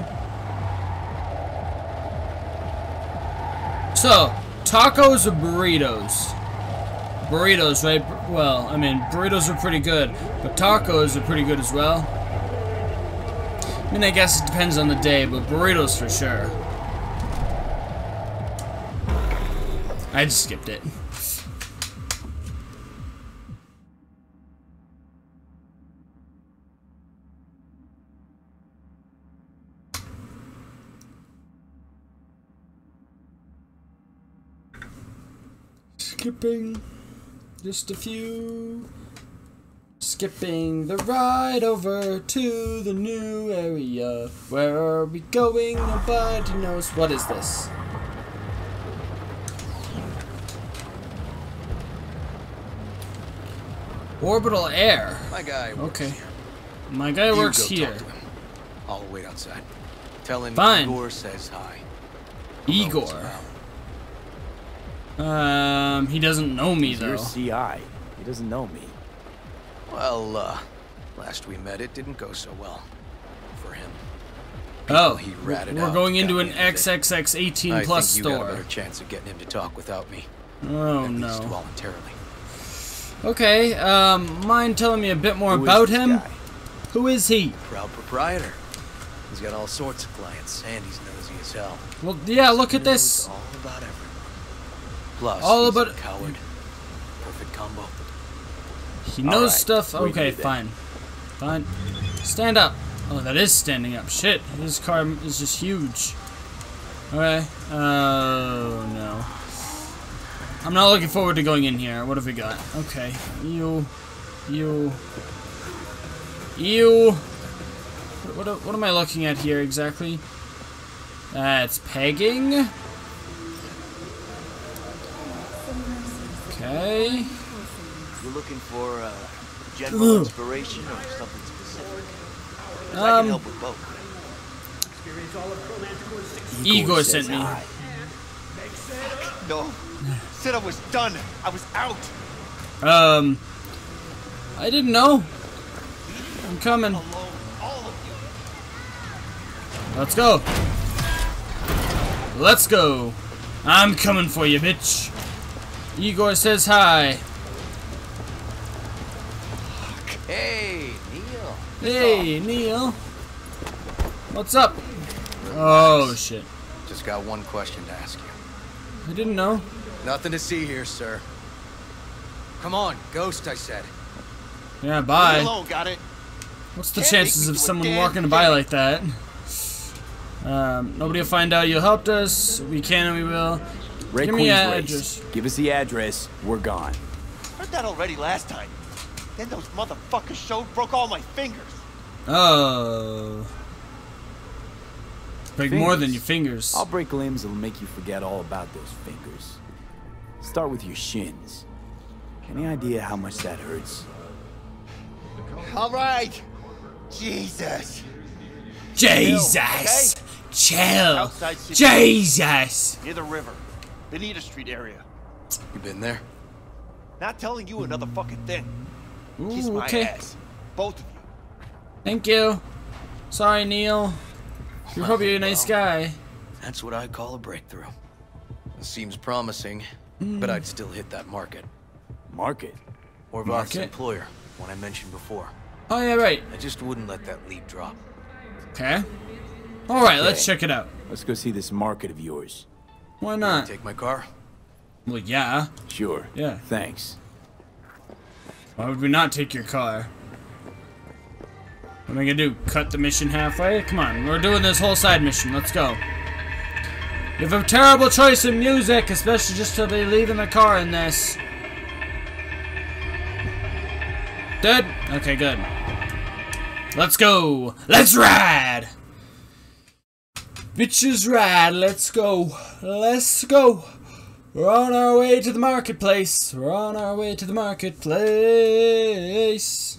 So, tacos or burritos? Burritos, right? Well, I mean, burritos are pretty good, but tacos are pretty good as well. I mean, I guess it depends on the day, but burritos for sure. I just skipped it. Skipping just a few. Skipping the ride over to the new area. Where are we going? Nobody knows. What is this? Orbital air. My guy works Okay. here. My guy You works here. Talk to him. I'll wait outside. Tell him Fine. Igor says hi. Igor. Um, he doesn't know me He's though. your CI. He doesn't know me. Well, uh, last we met, it didn't go so well. For him. people Oh, he ratted we're out going into an me today. XXX 18 I plus think you got a better chance of getting him to talk without me. Oh At least voluntarily. Okay, um, mind telling me a bit more Who is about him? guy? Who is he? Proud proprietor. He's got all sorts of clients, and he's nosy as hell. Well, yeah, look at Knows this. All about everything. Plus, All about- a coward. Perfect combo. He knows Alright, stuff. Okay, fine. Fine. Stand up. Oh, that is standing up. Shit, his car is just huge. Okay. Oh, no. I'm not looking forward to going in here. What have we got? Okay. You. You. You. What, what, what am I looking at here exactly? That's pegging. Okay. You're looking for uh, general Ugh. inspiration or something specific? 'Cause I Um, can help with both. Igor sent me. No. Said I was done. I was out. Um, I didn't know. I'm coming. Let's go. Let's go. I'm coming for you, bitch. Igor says hi. Hey, Neil. Hey, Neil. What's up? Oh, shit. Just got one question to ask you. I didn't know. Nothing to see here, sir. Come on, ghost, I said. Yeah, bye. Hello, got it? What's the Can't chances of someone walking by like that? Um, nobody will find out you helped us. We can and we will. Red Give me Queen's your race. address. Give us the address. We're gone. Heard that already last time. Then those motherfuckers showed, broke all my fingers. Oh. Break more than your fingers. I'll break limbs that'll make you forget all about those fingers. Start with your shins. Any idea how much that hurts? All right. Jesus. Jesus! Chill! Outside city. Jesus! Near the river. Benita Street area. You been there? Not telling you another fucking thing. Kiss my okay. ass. Both of you. Thank you. Sorry, Neil. We hope you're probably a nice guy. That's what I call a breakthrough. It seems promising, but hmm. I'd still hit that market. Market? Horvath's Market? employer, one I mentioned before. Oh, yeah, right. I just wouldn't let that lead drop. Okay. Alright, let's check it out. Let's go see this market of yours. Why not? Take my car? Well, yeah. Sure. Yeah. Thanks. Why would we not take your car? What am I gonna do? Cut the mission halfway? Come on, we're doing this whole side mission. Let's go. You have a terrible choice in music, especially just to be leaving the car in this. Dead? Okay, good. Let's go. Let's ride. Bitches ride. Let's go. Let's go. We're on our way to the marketplace. We're on our way to the marketplace.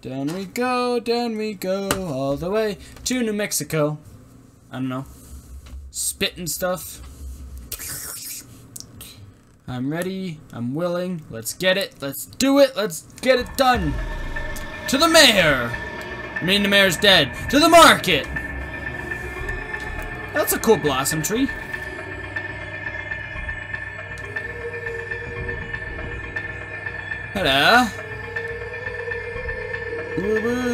Down we go, down we go, all the way to New Mexico. I don't know. Spitting stuff. I'm ready. I'm willing. Let's get it. Let's do it. Let's get it done. To the mayor. I mean, the mayor's dead. To the market. That's a cool blossom tree. Hello. Woo woo.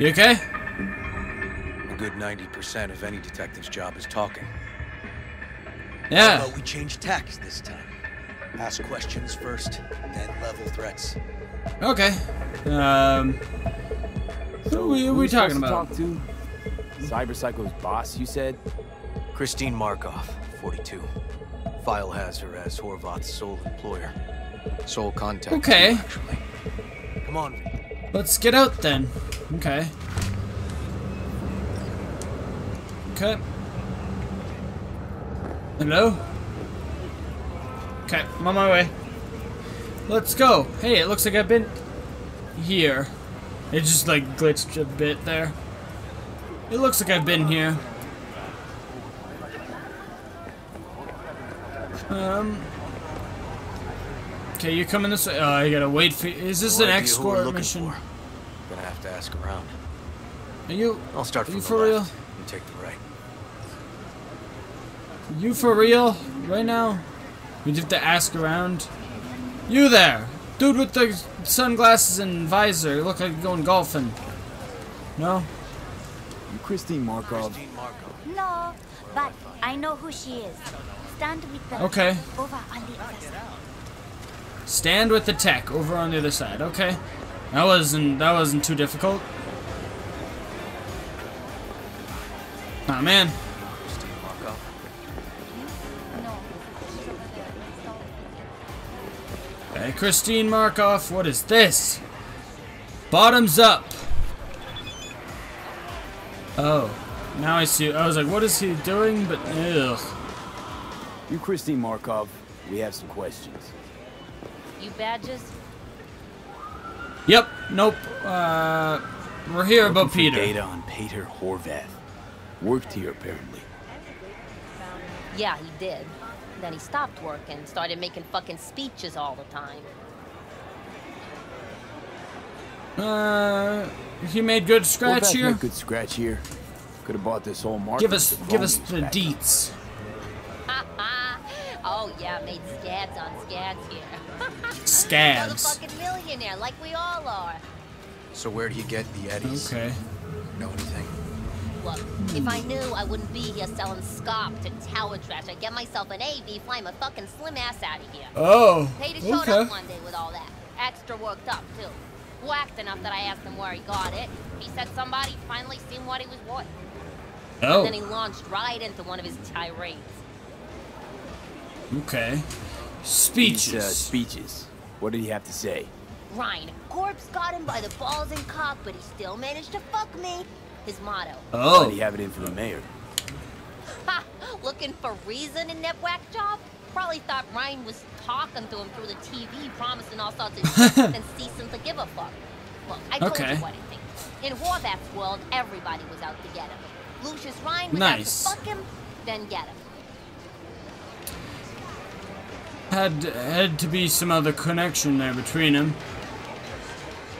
You okay? A good 90% of any detective's job is talking. Yeah. How about we change tacks this time? Ask questions first, then level threats. Okay. Um. Who are we, who are we talking about? to talk to? Cyberpsycho's boss, you said? Christine Markov, 42. File has her as Horvath's sole employer. Sole contact. Okay. too, actually. Come on. Let's get out then. Okay. Okay. Hello? Okay, I'm on my way. Let's go. Hey, it looks like I've been here. It just like glitched a bit there. It looks like I've been here. Um. Okay, you're coming this way? Oh, I gotta wait for. Is this No an idea who we're escort mission? for. Gonna have to ask around. Are you? I'll start from you the for left real? and take the right. You for real? Right now? We just have to ask around. You there, dude with the sunglasses and visor. You look like you're going golfing. No. You Christine Markov? No, but I know who she is. Stand with the Okay. over on the other side. Stand with the tech over on the other side. Okay. That wasn't that wasn't too difficult. Oh man. Hey, Christine Markov, what is this? Bottoms up. Oh, now I see. I was like, what is he doing? But ugh. You Christine Markov? We have some questions. You badges? Yep. Nope. Uh, we're here Looking about Peter. Data on Peter Horvath. Worked here apparently. Yeah, he did. Then he stopped working, started making fucking speeches all the time. Uh, he made good scratch Horvath here. made good scratch here. Could have bought this whole market. Give us, give us Romulus the back. deets. oh yeah, made scads on scads here. Scabs. Motherfucking millionaire, like we all are. So where do you get the eddies? Okay. Know anything? Look, if I knew, I wouldn't be here selling scop to tower trash. I'd get myself an AV, fly my fucking slim ass out of here. Oh, Peter showed okay. up one day with all that. Extra worked up, too. Whacked enough that I asked him where he got it. He said somebody finally seen what he was worth. Oh. And then he launched right into one of his tirades. Okay. These, Speeches. uh, speeches. What did he have to say? Rhine, corpse got him by the balls and cock, but he still managed to fuck me. His motto. Oh. Why did he have it in for the mayor? Ha! Looking for reason in that whack job? Probably thought Rhine was talking to him through the TV, promising all sorts of shit, and ceasing to give a fuck. Look, I told Okay. you what I think. In Horvath's world, everybody was out to get him. Lucius Rhine was Nice. out to fuck him, then get him. Had had to be some other connection there between them.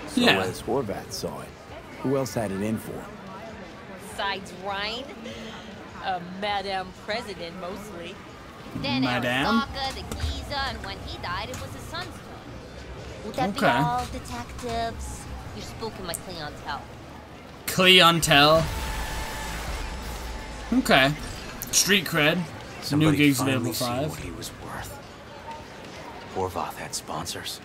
So Yeah. as Horvath saw it. Who else had it in for him? Besides Rhine, uh, a Madame President mostly. Then Madame? Arasaka, the Giza, and when he died, it was his son's turn. Would that Okay. be all, detectives? You're spooking my clientele. Clientele. Okay. Street cred. Somebody New gigs finally available seen five. what he was worth. Horvath had sponsors.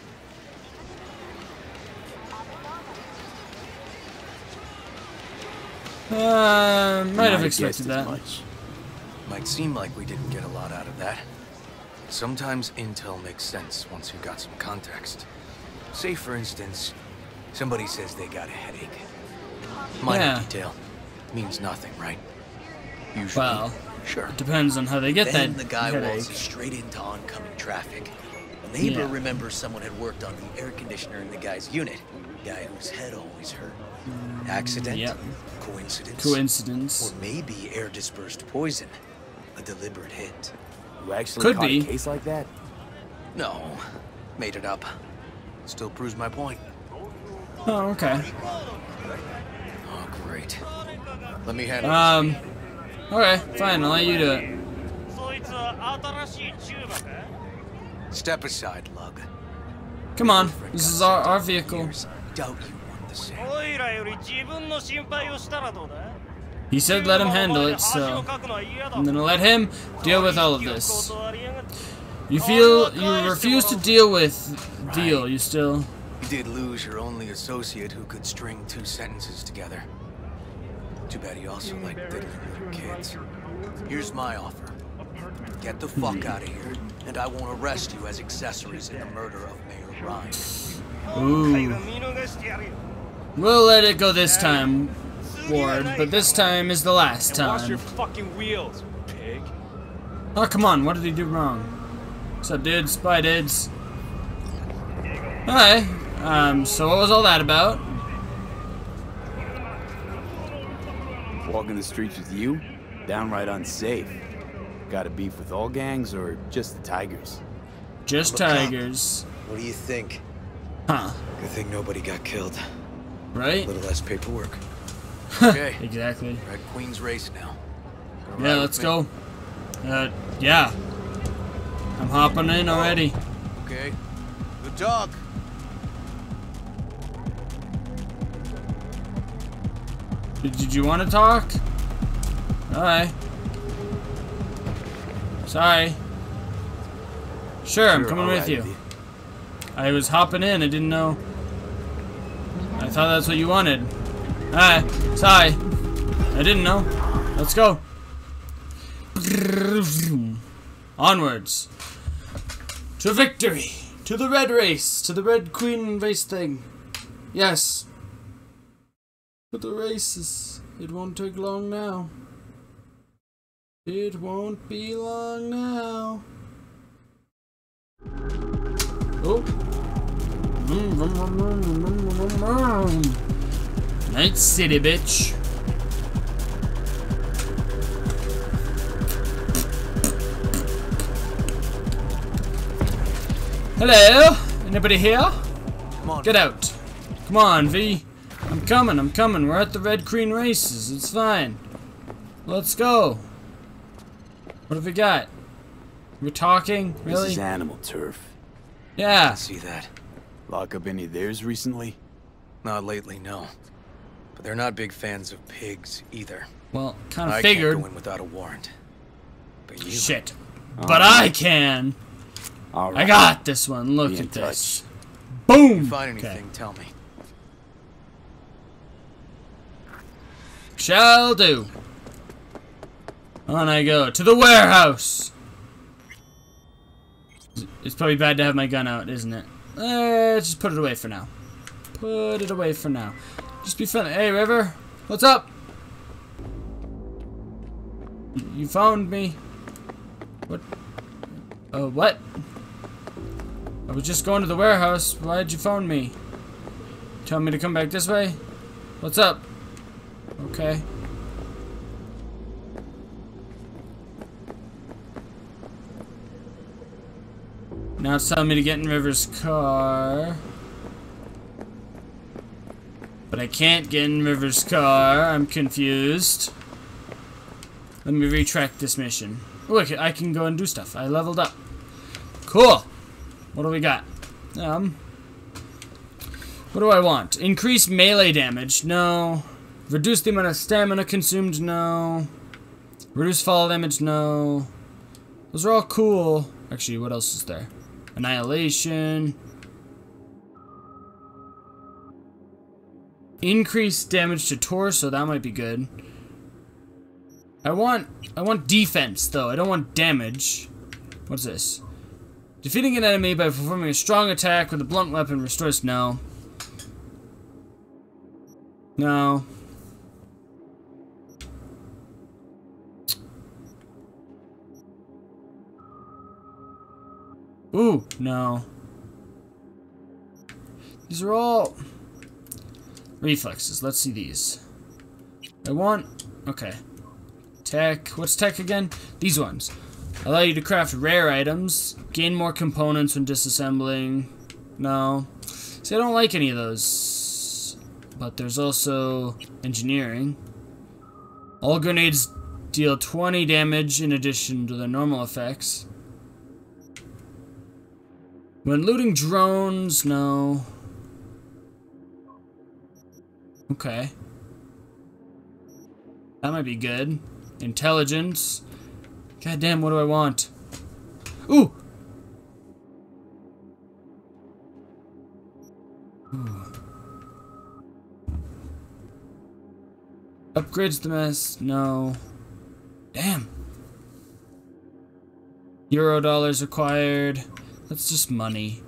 Uh, might have expected that. much. Might seem like we didn't get a lot out of that. Sometimes intel makes sense once you've got some context. Say, for instance, somebody says they got a headache. Minor Yeah. detail. Means nothing, right? Usually. Well, sure. Depends on how they get then that the guy headache. waltzes straight into oncoming traffic. A neighbor Yeah. remembers someone had worked on the air conditioner in the guy's unit. Guy whose head always hurt. Accident? Yep. Coincidence? Coincidence. Or maybe air dispersed poison. A deliberate hit. You actually Could caught be. a case like that? No. Made it up. Still proves my point. Oh, okay. Oh, great. Let me handle Um, okay, fine. I'll let you do it. Step aside, Lug. Come on. This is our, our vehicle. Doubt you he said let him handle it, so I'm gonna let him deal with all of this. You feel you refuse to deal with deal, you still You did lose your only associate who could string two sentences together. Too bad he also liked diddling little kids. Here's my offer. Get the fuck hmm. out of here, and I won't arrest you as accessories in the murder of Mayor Rhine. Ooh. We'll let it go this time, Ward, but this time is the last time. Wash your time. fucking wheels, pig. Oh, come on, what did he do wrong? What's up, dudes? Bye, dudes. Hi. um, so what was all that about? Walking the streets with you? Downright unsafe. Got a beef with all gangs or just the Tigers? Just I'm a cop. tigers. What do you think? Huh. Good thing nobody got killed. Right? A little less paperwork. okay. exactly. We're at Queen's Race now. Gonna Yeah, let's me? go. Uh, yeah. I'm hopping in already. Okay. Good talk. Did, did you want to talk? Alright. Sorry. Sure, I'm coming I'll with ride you. with you. I was hopping in, I didn't know. I thought that's what you wanted. Alright, sorry. I didn't know. Let's go. Onwards. To victory! To the red race! To the red queen race thing. Yes. But the races, it won't take long now. It won't be long now. Oh. Night City, bitch. Hello? Anybody here? Come on. Get out. Come on, V. I'm coming, I'm coming. We're at the Red Queen races. It's fine. Let's go. What have we got? We're talking? Really? This is animal turf. Yeah. See that? Lock up any of theirs recently? Not lately, no. But they're not big fans of pigs either. Well, kind of figured. I can't go in without a warrant. But you. Shit. All But right. I can. All I got this one. Look Be at this. If Boom. you find Okay. anything, tell me. Shall do. On I go to the warehouse. It's probably bad to have my gun out, isn't it? Eh, just put it away for now. Put it away for now. Just be friendly. Hey, River, what's up? You found me. What? Uh, what? I was just going to the warehouse. Why'd you phone me? Tell me to come back this way? What's up? Okay. Now it's telling me to get in River's car. But I can't get in River's car. I'm confused. Let me retract this mission. Look, I can go and do stuff. I leveled up. Cool. What do we got? Um. What do I want? Increase melee damage? No. Reduce the amount of stamina consumed? No. Reduce fall damage? No. Those are all cool. Actually, what else is there? Annihilation. Increase damage to torso, that might be good. I want I want defense though. I don't want damage. What's this? Defeating an enemy by performing a strong attack with a blunt weapon restores no. No. Ooh, no. These are all reflexes. Let's see these. I want okay. Tech. What's tech again? These ones. Allow you to craft rare items. Gain more components when disassembling. No. See, I don't like any of those. But there's also engineering. All grenades deal 20 damage in addition to their normal effects. When looting drones, no. Okay. That might be good. Intelligence. God damn, what do I want? Ooh! Ooh. Upgrades the mess? No. Damn. Euro dollars acquired. That's just money.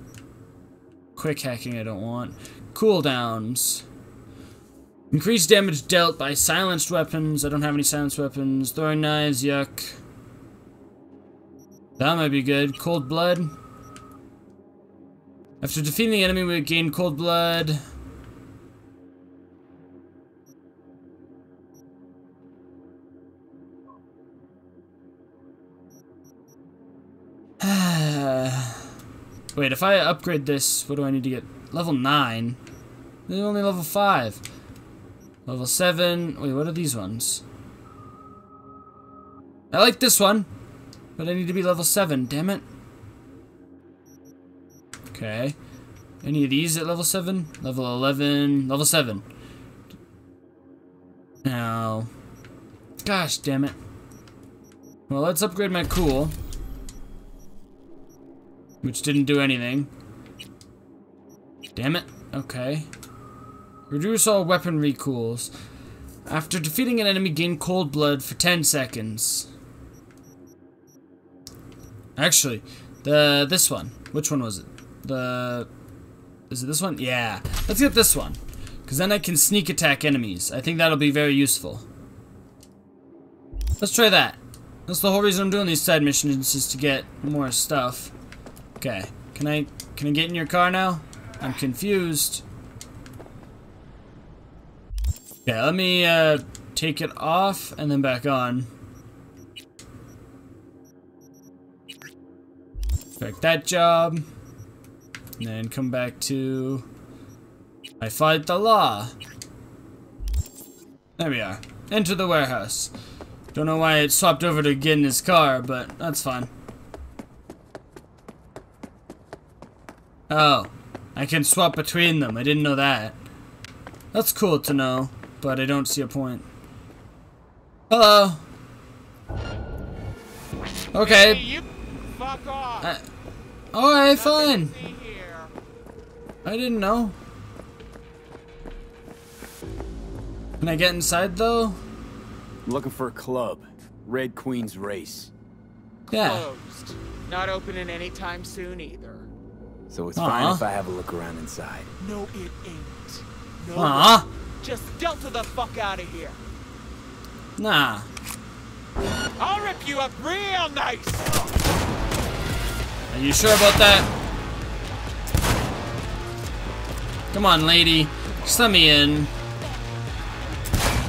Quick hacking I don't want. Cooldowns. Increased damage dealt by silenced weapons. I don't have any silenced weapons. Throwing knives, yuck. That might be good. Cold blood. After defeating the enemy, we gain cold blood. Wait, if I upgrade this, what do I need to get? Level 9? They're only level 5. Level 7. Wait, what are these ones? I like this one, but I need to be level 7, damn it. Okay. Any of these at level 7? Level 11, level 7. Now, gosh damn it. Well, let's upgrade my cool. Which didn't do anything. Damn it. Okay. Reduce all weapon cools. After defeating an enemy, gain cold blood for 10 seconds. Actually, the this one. Which one was it? The is it this one? Yeah. Let's get this one. Because then I can sneak attack enemies. I think that'll be very useful. Let's try that. That's the whole reason I'm doing these side missions is to get more stuff. Okay. Can I can I get in your car now? I'm confused. Okay, let me uh, take it off and then back on. Back that job. And then come back to I fight the law. There we are. Enter the warehouse. Don't know why it swapped over to get in his car, but that's fine. Oh, I can swap between them. I didn't know that. That's cool to know, but I don't see a point. Hello. Okay. Hey, fuck off. Uh, Alright, fine. I didn't know. Can I get inside though? I'm looking for a club. Red Queen's Race. Yeah. Closed. Not opening anytime soon either. So it's Aw. fine if I have a look around inside. No, it ain't. No. Aw. Just delta the fuck out of here. Nah. I'll rip you up real nice. Are you sure about that? Come on, lady. Just let me in.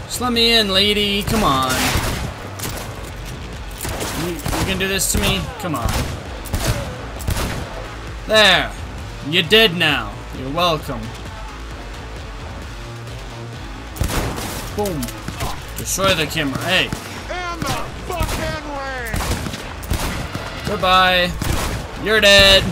Just let me in, lady. Come on. You, you can do this to me? Come on. There. You're dead now. You're welcome. Boom. Destroy the camera. Hey. In the fucking way. Goodbye. You're dead.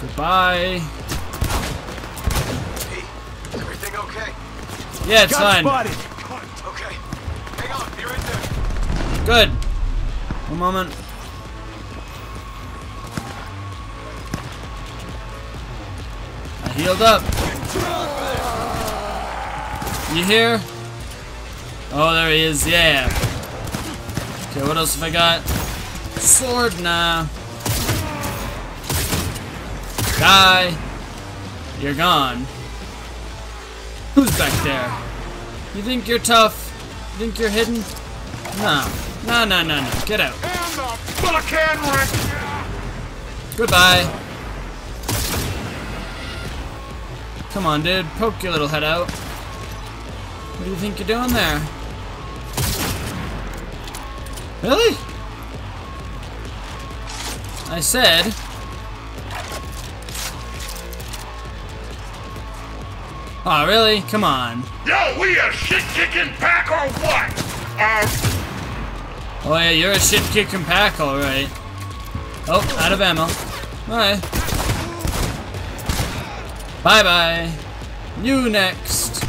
Goodbye. Yeah, it's fine. Okay. Hang on, be right there. Good. One moment. I healed up. You here? Oh, there he is. Yeah. Okay, what else have I got? Sword, nah. Die. You're gone. Who's back there? You think you're tough? You think you're hidden? No. No, no, no, no. Get out. Fucking way. Goodbye. Come on, dude. Poke your little head out. What do you think you're doing there? Really? I said... Oh, really? Come on. Yo, we a shit-kicking pack or what? Oh yeah, you're a shit-kicking pack, alright. Oh, out of ammo. Alright. Bye-bye. You next.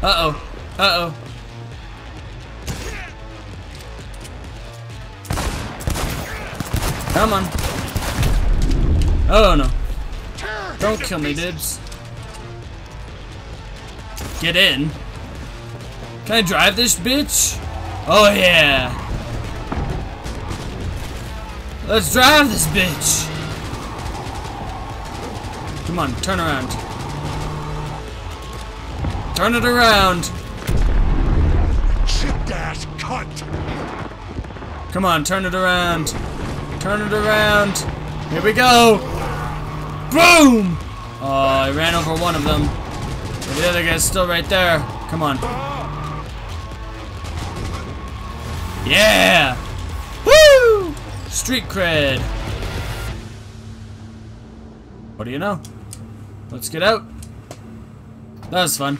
Uh-oh. Uh-oh. Come on. Oh, no. Don't kill me, dudes. Get in. Can I drive this bitch? Oh, yeah. Let's drive this bitch. Come on, turn around. Turn it around. Shit ass cunt. Come on, turn it around. Turn it around. Here we go. Boom! Oh, I ran over one of them. The other guy's still right there. Come on. Yeah! Woo! Street cred. What do you know? Let's get out. That was fun.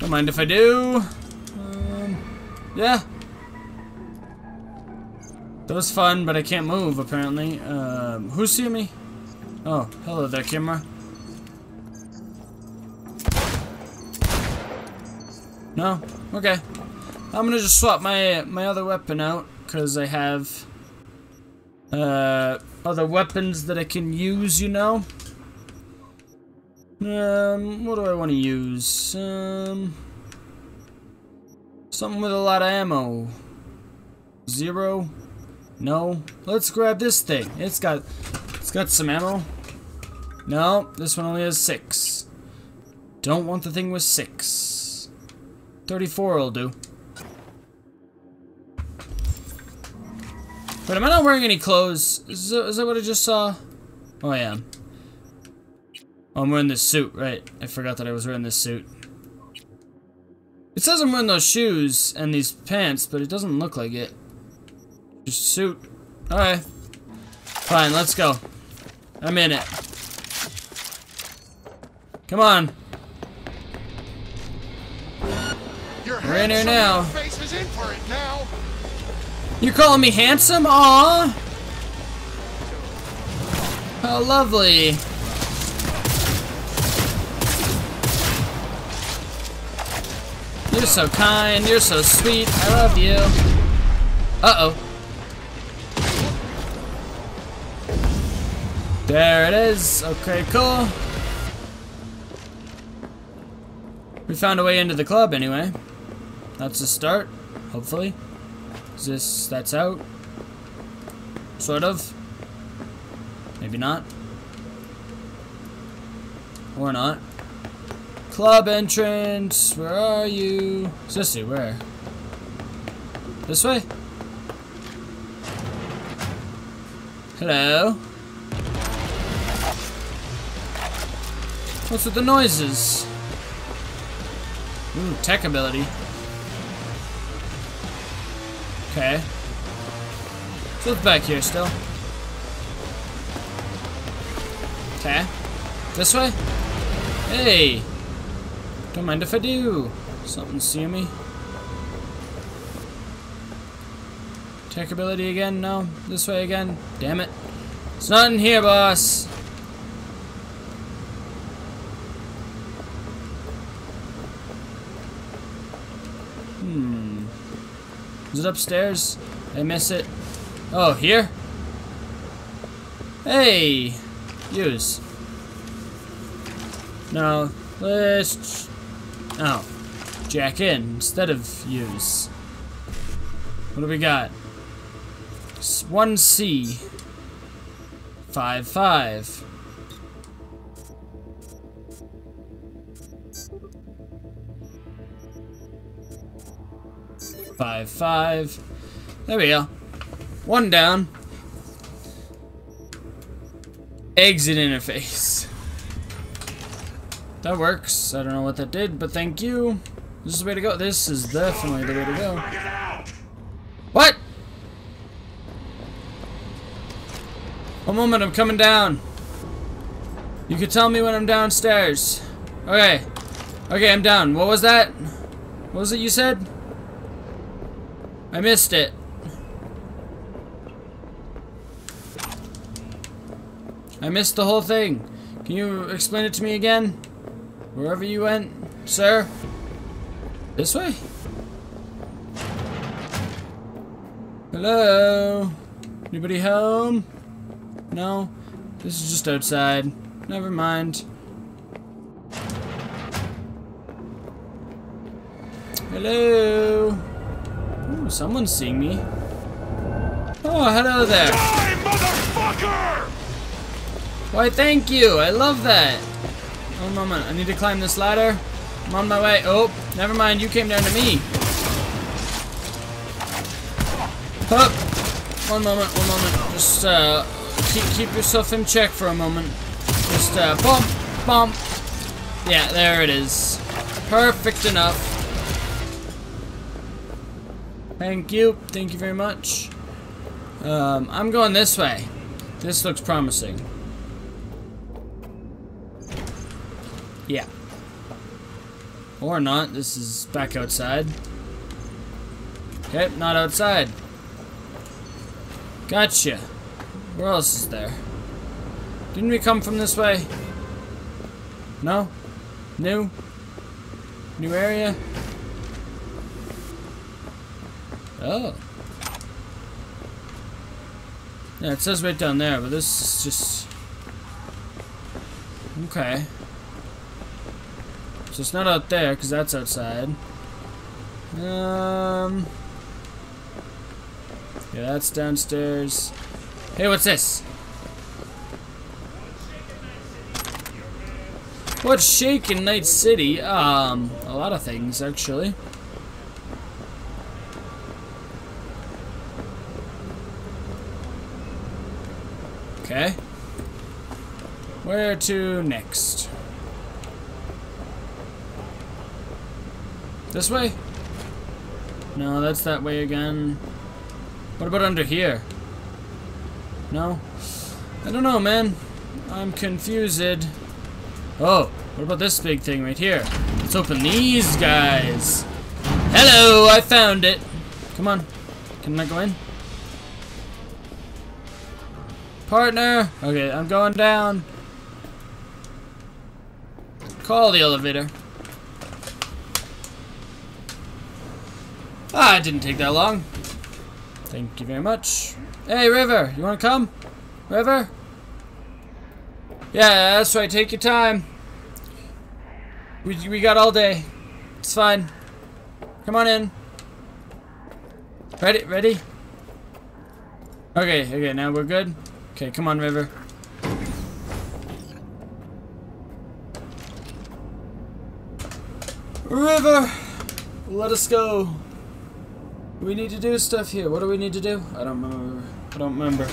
Don't mind if I do. Um, yeah. That was fun, but I can't move, apparently. Um, who's seeing me? Oh, hello there, camera. No? Okay. I'm gonna just swap my my other weapon out, because I have uh, other weapons that I can use, you know? Um, what do I want to use? Um, something with a lot of ammo. Zero? No. Let's grab this thing. It's got, it's got some ammo. No, this one only has six. Don't want the thing with six. 34 will do. But am I not wearing any clothes? Is that, is that what I just saw? Oh, I am. Oh, I'm wearing this suit, right. I forgot that I was wearing this suit. It says I'm wearing those shoes and these pants, but it doesn't look like it. Just suit. Alright. Fine, let's go. I'm in it. Come on. We're in here now. Face is in for it now. You're calling me handsome? Aww. How lovely. You're so kind, you're so sweet, I love you. Uh-oh. There it is. Okay, cool. We found a way into the club anyway. That's a start, hopefully. Is this, that's out? Sort of. Maybe not. Or not. Club entrance, where are you? Sissy, where? This way? Hello? What's with the noises? Ooh, tech ability. Okay. So it's back here still. Okay. This way? Hey! Don't mind if I do. Something see me. Tech ability again? No. This way again? Damn it. It's not in here, boss. Hmm. Is it upstairs? I miss it. Oh, here? Hey! Use. No. Let's... Oh. Jack in instead of use. What do we got? 1C. 5 5. Five, five. There we go. One down. Exit interface. That works. I don't know what that did, but thank you. This is the way to go. This is definitely the way to go. What? One moment, I'm coming down. You can tell me when I'm downstairs. Okay. Okay, I'm down. What was that? What was it you said? I missed it. I missed the whole thing. Can you explain it to me again? Wherever you went, sir? This way? Hello? Anybody home? No? This is just outside. Never mind. Hello? Ooh, someone's seeing me. Oh, hello there. Die, motherfucker! Why, thank you. I love that. One moment. I need to climb this ladder. I'm on my way. Oh, never mind. You came down to me. Up. One moment. One moment. Just, uh, keep, keep yourself in check for a moment. Just, uh, bump, bump. Yeah, there it is. Perfect enough. Thank you. Thank you very much. Um, I'm going this way. This looks promising. Yeah. Or not. This is back outside. Okay, not outside. Gotcha. Where else is there? Didn't we come from this way? No? New? New area? Oh. Yeah, it says right down there, but this is just... Okay. So it's not out there, because that's outside. Um... Yeah, that's downstairs. Hey, what's this? What's shaking Night City? Um, a lot of things, actually. Okay. Where to next? This way? No, that's that way again. What about under here? No? I don't know, man. I'm confused. Oh, what about this big thing right here? Let's open these guys. Hello, I found it. Come on. Can I go in? Partner! Okay, I'm going down. Call the elevator. Ah, it didn't take that long. Thank you very much. Hey, River, you want to come? River? Yeah, that's right. Take your time. We, we got all day. It's fine. Come on in. Ready? Ready? Okay, okay, now we're good. Okay, come on, River. River! Let us go. We need to do stuff here. What do we need to do? I don't remember. I don't remember.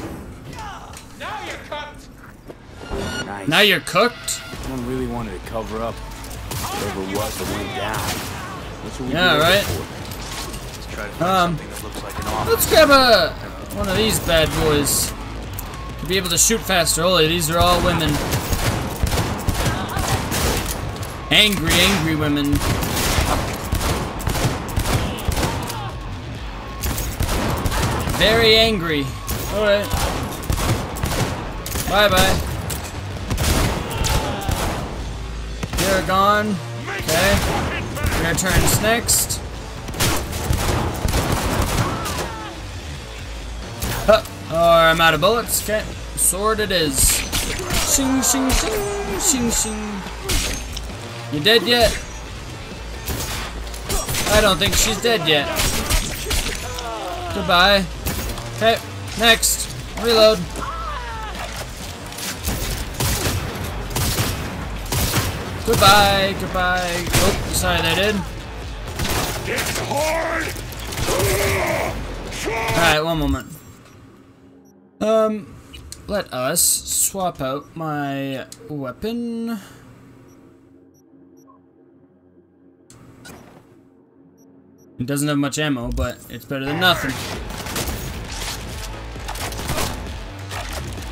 Now you're cooked. Nice. Now you're cooked? Someone really wanted to cover up whatever it was that went down. What we Yeah, right. Let's try to find Um, something that looks like an offer. let's grab a one of these bad boys. To be able to shoot faster. Holy, these are all women. Angry, angry women. Very angry. Alright. Bye bye. You're gone. Okay. We're gonna turn next. Or I'm out of bullets. Okay. Sword it is. Shing, shing, shing, shing, shing. You dead yet? I don't think she's dead yet. Goodbye. Okay, next. Reload. Goodbye, goodbye. Oh, sorry, they did. It's hard. Alright, one moment. Um, let us swap out my weapon. It doesn't have much ammo, but it's better than nothing.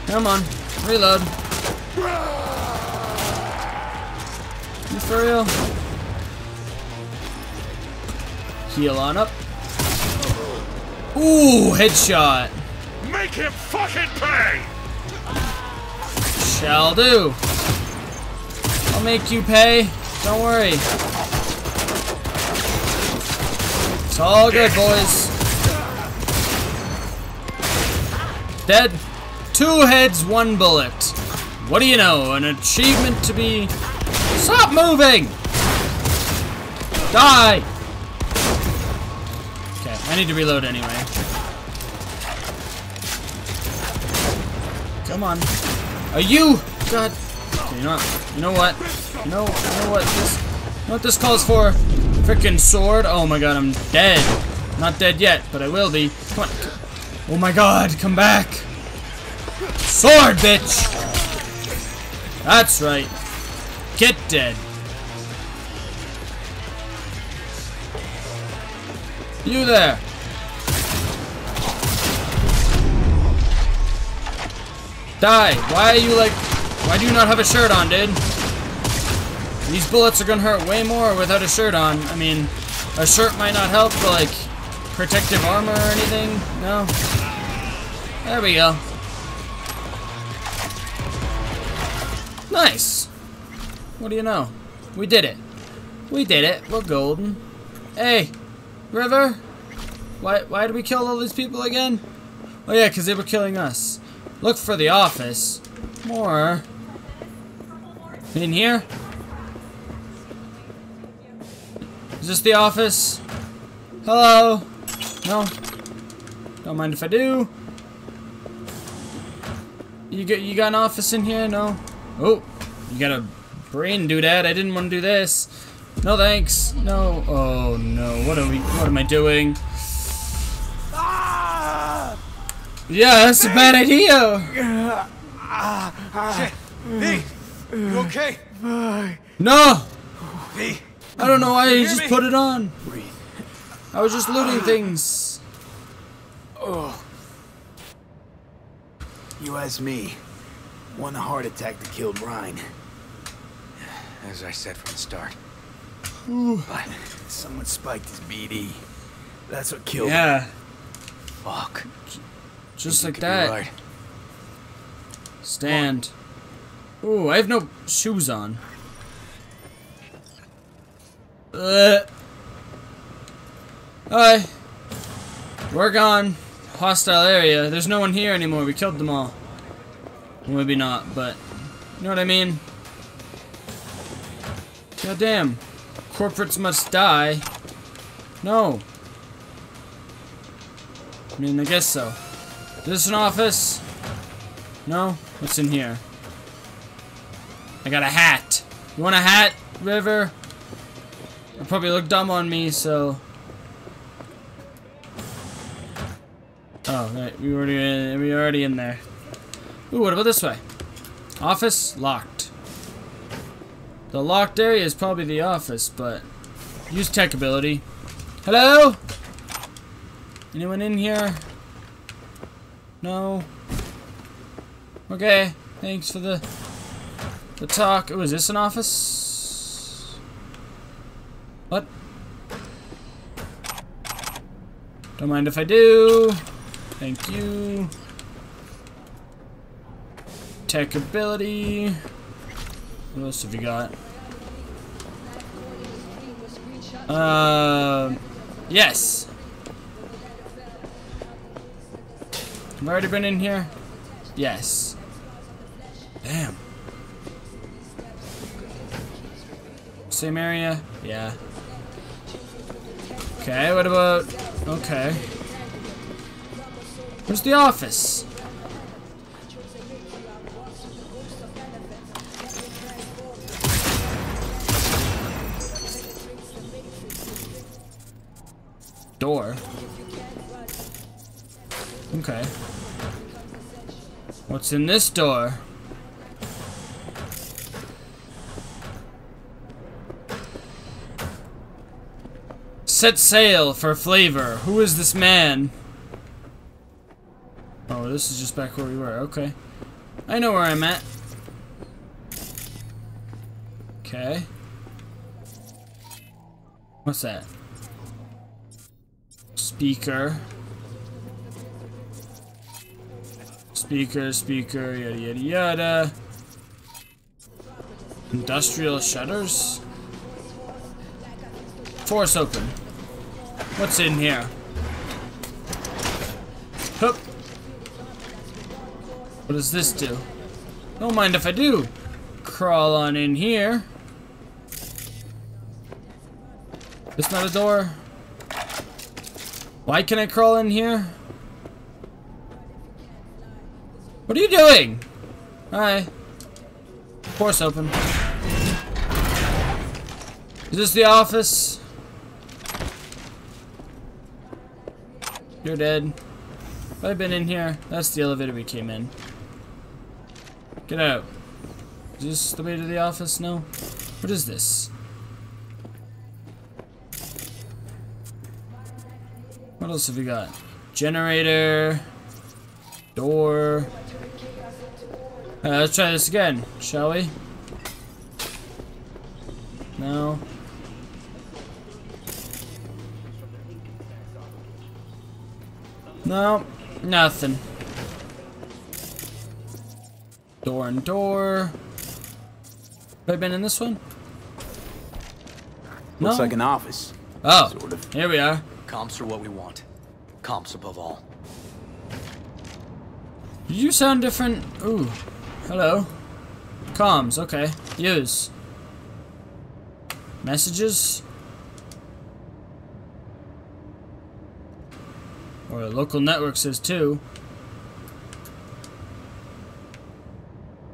Come on, reload. You for real? Heal on up. Ooh, headshot. Make him fucking pay. Shall do. I'll make you pay. Don't worry. It's all good, boys. Dead. Two heads, one bullet. What do you know? An achievement to be... Stop moving! Die! Okay, I need to reload anyway. Come on. Are you? God. You know what? You know what? You know, you know what this? You know what this calls for? Frickin' sword. Oh my god, I'm dead. Not dead yet, but I will be. Come on. Oh my god, come back. Sword, bitch! That's right. Get dead. You there. Die. Why are you like... Why do you not have a shirt on, dude? These bullets are gonna hurt way more without a shirt on. I mean, a shirt might not help, but like, protective armor or anything? No? There we go. Nice. What do you know? We did it. We did it. We're golden. Hey, River. Why, why did we kill all these people again? Oh yeah, because they were killing us. Look for the office. More. In here? Is this the office? Hello? No? Don't mind if I do. You got, you got an office in here? No? Oh, you got a brain doodad. I didn't want to do this. No thanks. No. Oh no. What are we? What am I doing? Yeah, that's a bad idea. Shit. V, you okay? No. V. I don't know why You just me? put it on. I was just looting things. Oh. You asked me. One heart attack that killed Rhine. As I said from the start. But someone spiked his BD. That's what killed Yeah. him. Fuck. Just like you could be that. right. Stand. Ooh, I have no shoes on. Uh. Hi. We're gone. Hostile area. There's no one here anymore. We killed them all. Well, maybe not, but you know what I mean. God damn. Corporates must die. No. I mean, I guess so. Is this an office? No? What's in here? I got a hat. You want a hat, River? It'll probably look dumb on me, so... Oh, right. We already in, we already in there. Ooh, what about this way? Office? Locked. The locked area is probably the office, but... Use tech ability. Hello? Anyone in here? No? Okay, thanks for the the talk. Oh, is this an office? What? Don't mind if I do. Thank you. Tech ability. What else have you got? Uh, yes. I already been in here? Yes. Damn. Same area? Yeah. Okay, what about... Okay. Where's the office? Door. Okay. What's in this door? Set sail for flavor. Who is this man? Oh, this is just back where we were. Okay. I know where I'm at. Okay. What's that? Speaker. Speaker, speaker, yada yada yada. Industrial shutters? Force open. What's in here? Hup. What does this do? Don't mind if I do. Crawl on in here. It's not a door. Why can I crawl in here? Doing? Hi. Force open. Is this the office? You're dead. I've been in here? That's the elevator we came in. Get out. Is this the way to the office? No? What is this? What else have we got? Generator. Door. Uh, let's try this again, shall we? No. No, nothing. Door and door. Have I been in this one? Looks No. like an office. Oh, Sort of. here we are. Comps are what we want. Comps above all. You sound different. Ooh, hello. Comms, okay. Use. Messages. Or a local network says too.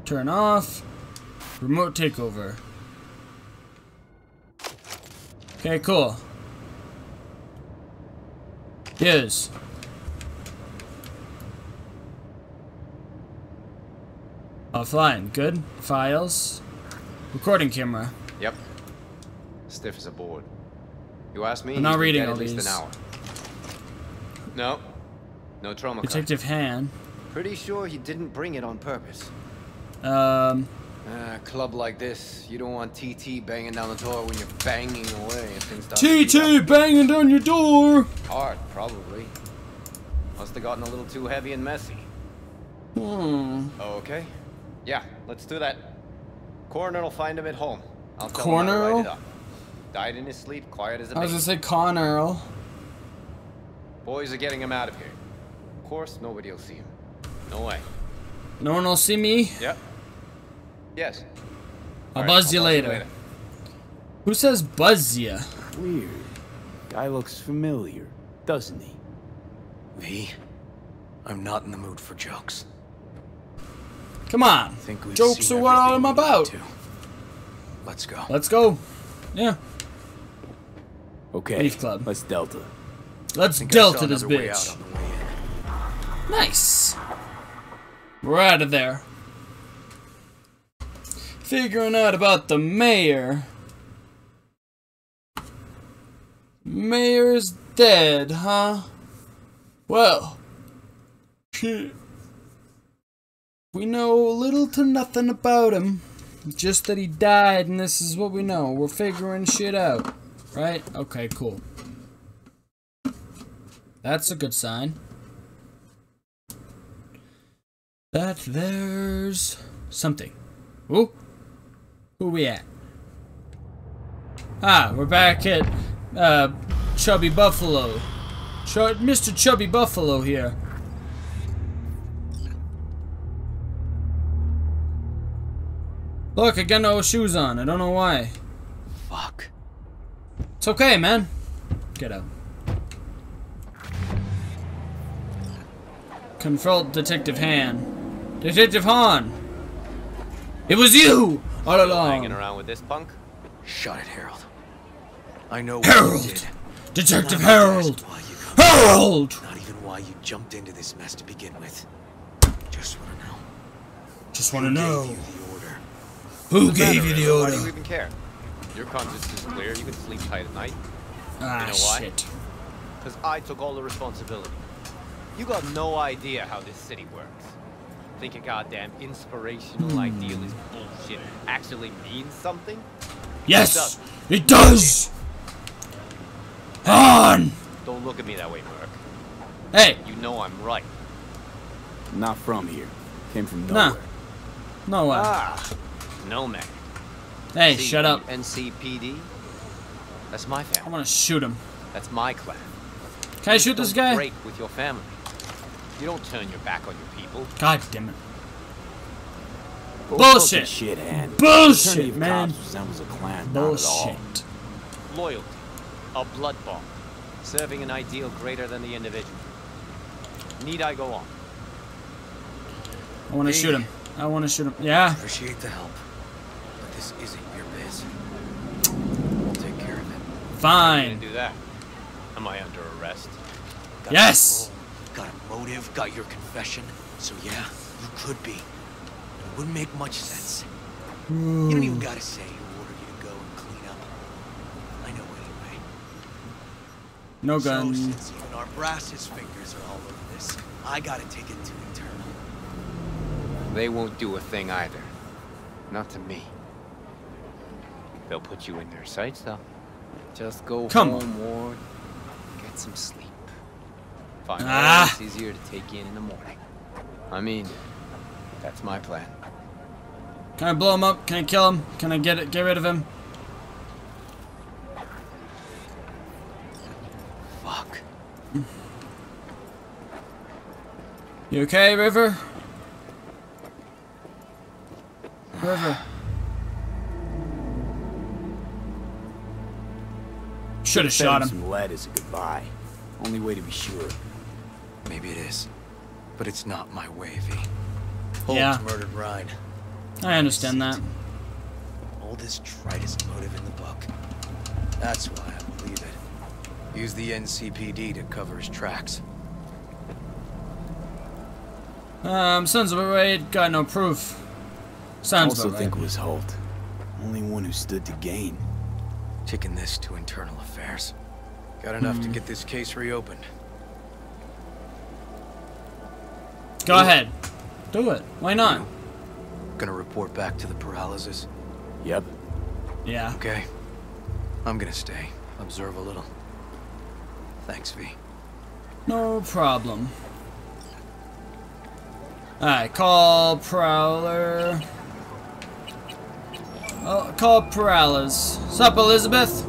Turn off. Remote takeover. Okay, cool. Use. Offline, good. Files. Recording camera. Yep. Stiff as a board. You ask me, I'm not reading all at least these. an hour. No. No trauma card. Detective Han. Pretty sure he didn't bring it on purpose. Um, Uh, club like this, you don't want TT banging down the door when you're banging away and things start to. TT banging down your door. Hard, probably. Must have gotten a little too heavy and messy. Hmm. Okay. Yeah, let's do that. Coroner will find him at home. I'll tell Coroner him I write will? it up. Died in his sleep, quiet as a I was baby. gonna say Con Earl. Boys are getting him out of here. Of course, nobody will see him. No way. No one will see me. Yep. Yes. I'll All right, buzz you I'll later. Who says buzz ya? Weird. Guy looks familiar, doesn't he? V, I'm not in the mood for jokes. Come on. Jokes are what I'm about. to. Let's go. Let's go. Yeah. Okay. Leaf Club. Let's Delta. Let's Think I saw delta this bitch. out on the way in. Nice. We're out of there. Figuring out about the mayor. Mayor's dead, huh? Well, shit. We know little to nothing about him. Just that he died, and this is what we know. We're figuring shit out. Right? Okay, cool. That's a good sign. That there's something. Ooh. Who we at? Ah, we're back at uh, Chubby Buffalo. Ch Mr. Chubby Buffalo here. Look, I got no shoes on. I don't know why. Fuck. It's okay, man. Get out. Confront Detective Han. Detective Han! It was you! All along! Hanging around with this punk? Shut it, Harold. I know what Harold! you did. Detective Harold! asked why you come. Harold! Not even why you jumped into this mess to begin with. Just want to know. Just want to Who know. gave you the order? Who Doesn't gave matter, you. Why do you even care? Your conscience is clear. You can sleep tight at night. Ah, you know why? shit. Because I took all the responsibility. You got no idea how this city works. Think a goddamn inspirational Hmm. idealist bullshit actually means something? Yes! It does! Han! Don't look at me that way, Merc. Hey! You know I'm right. Not from here. Came from Nah. nowhere. No way. Ah, no man. hey, See, shut up. NCPD? That's my family. I family. want to shoot him. That's my clan. Can I shoot this guy? Break with your family. You don't turn your back on your people. God damn it. Bull Bullshit. fucking Bullshit, man. Cops resembles a clan. Not at all. Bullshit. Loyalty. A blood bond. Serving an ideal greater than the individual. Need I go on? I want to shoot him. I want to shoot him. Yeah. Appreciate the help. But this isn't your biz. We'll take care of it. Fine. do that. Am I under arrest? Got Yes! your role, Got a motive, got your confession. So yeah, you could be. It Wouldn't make much sense. You don't even gotta say who ordered you to go and clean up. I know anyway. No So gun. since even our brass's fingers are all over this, I gotta take it to internal. They won't do a thing either. Not to me. They'll put you in their sights, though. Just go Come home, Ward. Get some sleep. Find Ah. it's easier to take in in the morning. I mean, that's my plan. Can I blow him up? Can I kill him? Can I get it? Get rid of him? Fuck. You okay, River? River. Should have shot him. Some lead is a goodbye. Only way to be sure. Maybe it is. But it's not my way, V. Holt Yeah. murdered Rhine. I understand that. Oldest, tritest motive in the book. That's why I believe it. Use the NCPD to cover his tracks. Um, sounds about right. Got no proof. I Sounds also about think it was Holt. Only one who stood to gain. Taking this to internal affairs. Got enough to Hmm. get this case reopened. Go ahead. Do it. Why not? Gonna report back to the Peralezes? Yep. Yeah. Okay. I'm gonna stay. Observe a little. Thanks, V. No problem. Alright, call Prowler. Uh, oh, call Peralezes. Sup, Elizabeth?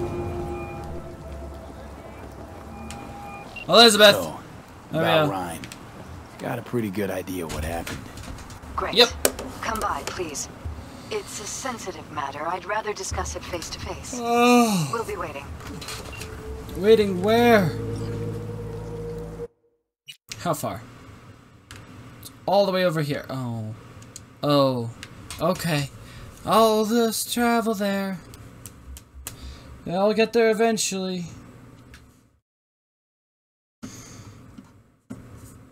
Elizabeth! So, There we about go. Rhine. Got a pretty good idea what happened. Great. Yep. Come by, please. It's a sensitive matter. I'd rather discuss it face to face. Oh. We'll be waiting. Waiting where? How far? It's all the way over here. Oh. Oh. Okay. I'll just travel there. I'll get there eventually.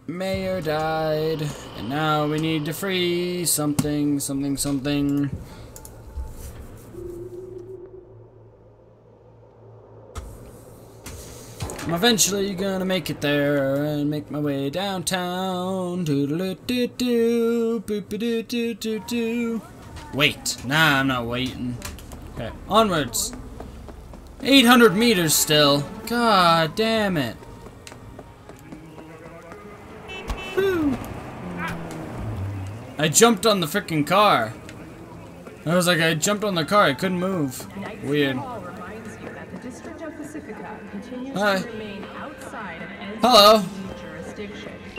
Mayor died, and now we need to free something, something, something. I'm eventually gonna make it there and make my way downtown. Doodle-doo-doo-doo, boop-a-doo-doo-doo-doo. Wait, nah, I'm not waiting. Okay, onwards. 800 meters still. God damn it. Whew. I jumped on the freaking car. I was like, I jumped on the car, I couldn't move. Weird. Hi. Hello.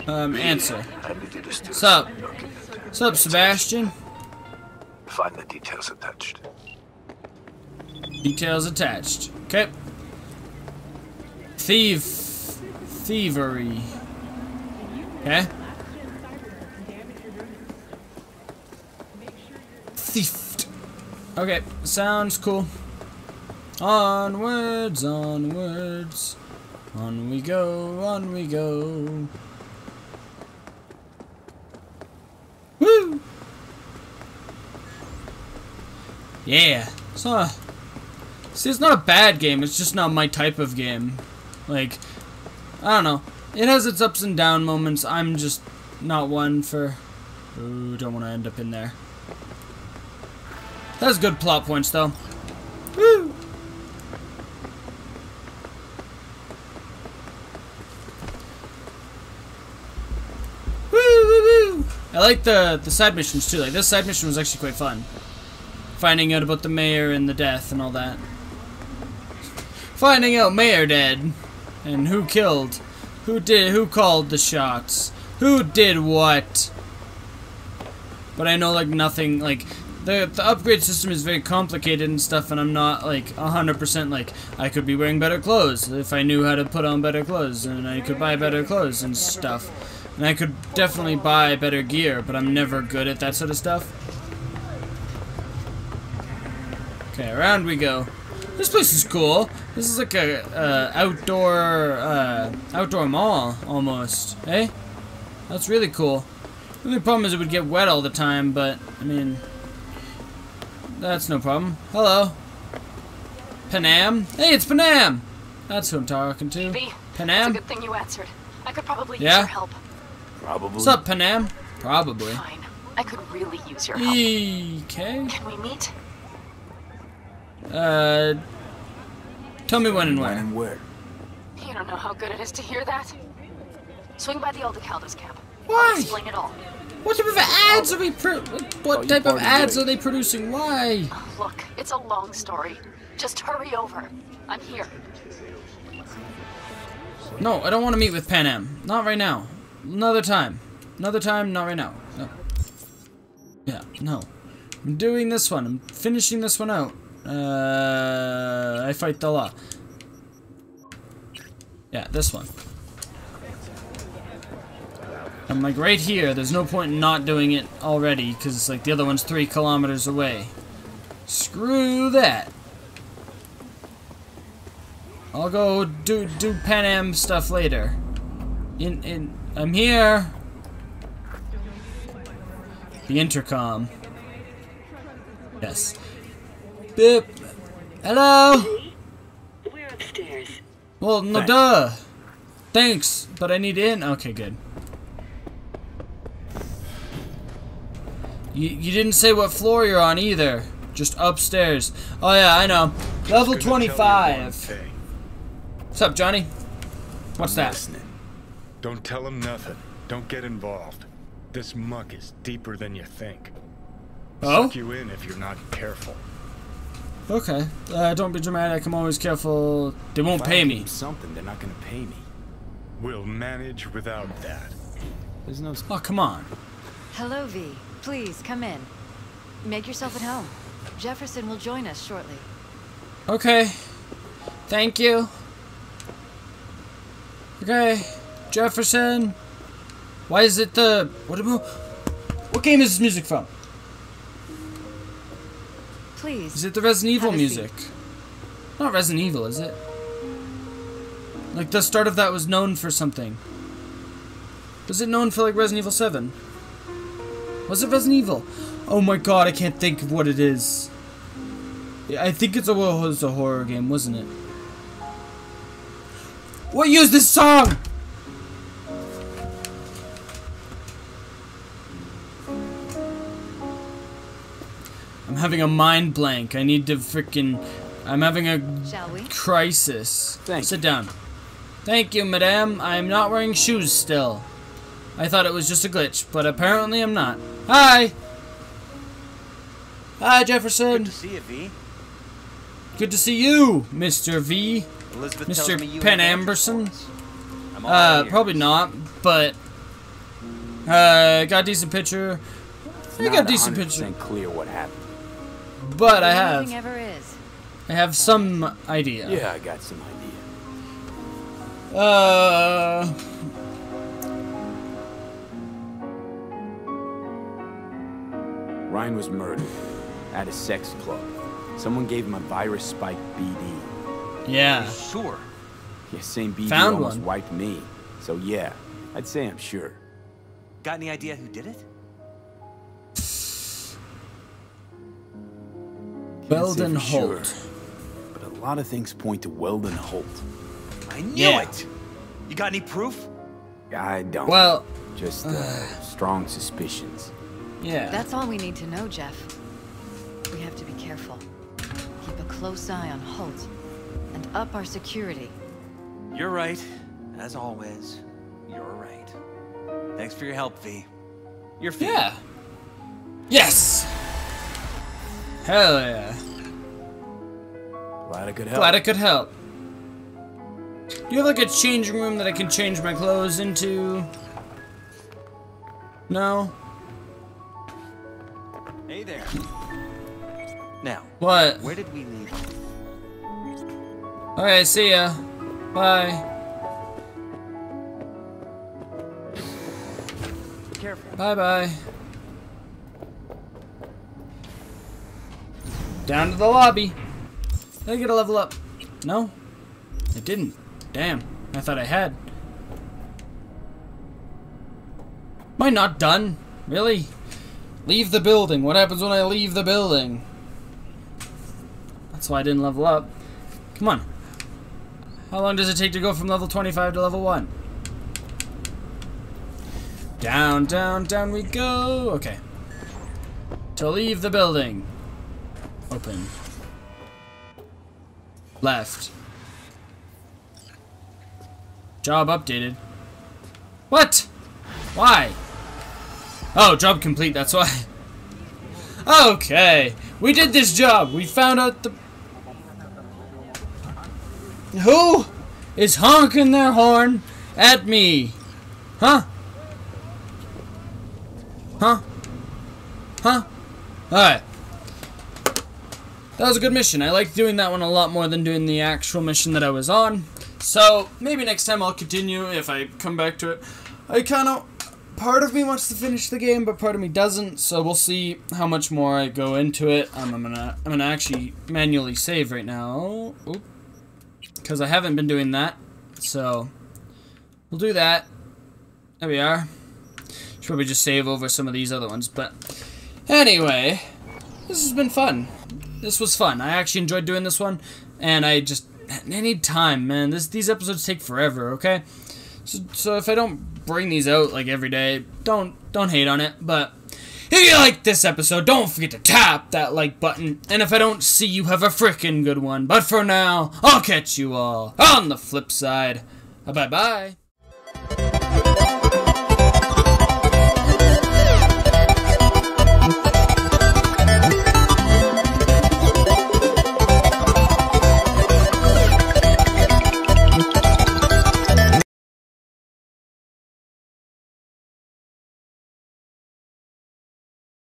Um, answer. Sup? Sup, Sebastian? Find the details attached. Details attached. Okay. Thief. Thievery. Okay. Thief. Okay, sounds cool. Onwards, onwards. On we go, on we go. Woo! Yeah. A, see, it's not a bad game. It's just not my type of game. Like, I don't know. It has its ups and down moments. I'm just not one for... Ooh, don't want to end up in there. That's good plot points, though. Woo! Woo, woo, woo! I like the, the side missions, too. Like, this side mission was actually quite fun. Finding out about the mayor and the death and all that. Finding out mayor dead. And who killed. Who did, who called the shots. Who did what. But I know, like, nothing, like, the, the upgrade system is very complicated and stuff, and I'm not, like, 100% like, I could be wearing better clothes if I knew how to put on better clothes, and I could buy better clothes and stuff. And I could definitely buy better gear, but I'm never good at that sort of stuff. Okay, around we go. This place is cool. This is like a uh, outdoor uh, outdoor mall almost. Eh? That's really cool. The only problem is it would get wet all the time, but, I mean, that's no problem. Hello. Panam? Hey, it's Panam! That's who I'm talking to. Panam. It's a good thing you answered. I could probably use Yeah? your help. Probably. What's up, Panam? Probably. Fine. I could really use your help. Okay. Can we meet? Uh, tell me when and When where. and where? You don't know how good it is to hear that. Swing by the old Caldas camp. Why? I'll explain it all. What type of ads are we pro- What, what Oh, type of ads great. are they producing? Why? Look, it's a long story. Just hurry over. I'm here. No, I don't want to meet with Panam. Not right now. Another time. Another time, not right now. No. Yeah, no. I'm doing this one. I'm finishing this one out. Uh, I fight a lot. Yeah, this one. I'm like right here. There's no point in not doing it already because it's like the other one's three kilometers away. Screw that. I'll go do do Panam stuff later. In in I'm here. The intercom. Yes. Bip. Hello. We're upstairs. Well, no Thanks. duh. Thanks, but I need in. Okay, good. You you didn't say what floor you're on either. Just upstairs. Oh yeah, I know. Level Gonna tell you 25. What's up, Johnny? What's I'm that? listening. Don't tell him nothing. Don't get involved. This muck is deeper than you think. Oh? Suck you in if you're not careful. Okay. Uh, don't be dramatic. I'm always careful. They won't If pay give me. something, they're not gonna pay me. We'll manage without that. There's no. Oh, come on. Hello, V. Please, come in. Make yourself at home. Jefferson will join us shortly. Okay. Thank you. Okay. Jefferson. Why is it the what about what game is this music from? Please. Is it the Resident Evil a seat. music? Not Resident Evil, is it? Like the start of that was known for something. Was it known for like Resident Evil 7? Was it Resident Evil? Oh my god, I can't think of what it is. Yeah, I think it's a, well, it a horror game, wasn't it? What used this song? Having a mind blank. I need to freaking. I'm having a crisis. Thank Sit down. Thank you, madame. I am not wearing shoes still. I thought it was just a glitch, but apparently I'm not. Hi! Hi, Jefferson. Good to see you, V. Good to see you, Mr. V. Elizabeth tells me Mr. you Penn Amberson. for us. I'm all Uh, ears. probably not, but uh, got a decent picture. I not got a decent 100% picture, clear what happened. But I Nothing have ever is. I have some idea. Yeah, I got some idea. Uh. Rhine was murdered at a sex club. Someone gave him a virus spike BD. Yeah. Sure. Yeah, same BD Found almost one. wiped me. So yeah, I'd say I'm sure. Got any idea who did it? Weldon for sure, Holt. but a lot of things point to Weldon Holt. I knew Yeah. it. You got any proof? I don't. Well, just uh, strong suspicions. yeah. That's all we need to know, Jeff. We have to be careful. Keep a close eye on Holt. And up our security. You're right. As always, you're right. Thanks for your help, V. You're V. Yeah. Yes. Hell yeah. Glad I could help. Glad I could help. Do you have like a changing room that I can change my clothes into? No. Hey there. Now, What? where did we leave? Okay, see ya. Bye. Be careful. Bye bye. Down to the lobby. Did I get a level up? No? I didn't. Damn. I thought I had. Am I not done? Really? Leave the building. What happens when I leave the building? That's why I didn't level up. Come on. How long does it take to go from level 25 to level 1? Down, down, down we go. Okay. To leave the building. Open. Left. Job updated. What? Why? Oh, job complete, that's why. Okay. We did this job. We found out the... Who is honking their horn at me? Huh? Huh? Huh? Alright. That was a good mission. I liked doing that one a lot more than doing the actual mission that I was on. So, maybe next time I'll continue if I come back to it. I kind of... Part of me wants to finish the game, but part of me doesn't, so we'll see how much more I go into it. Um, I'm gonna I'm gonna actually manually save right now. Oop. Because I haven't been doing that. So, we'll do that. There we are. Should probably just save over some of these other ones, but... Anyway, this has been fun. This was fun. I actually enjoyed doing this one, and I just need time, man. This these episodes take forever, okay? So, so if I don't bring these out like every day, don't don't hate on it. But if you like this episode, don't forget to tap that like button. And if I don't see you, have a frickin' good one. But for now, I'll catch you all on the flip side. Bye bye.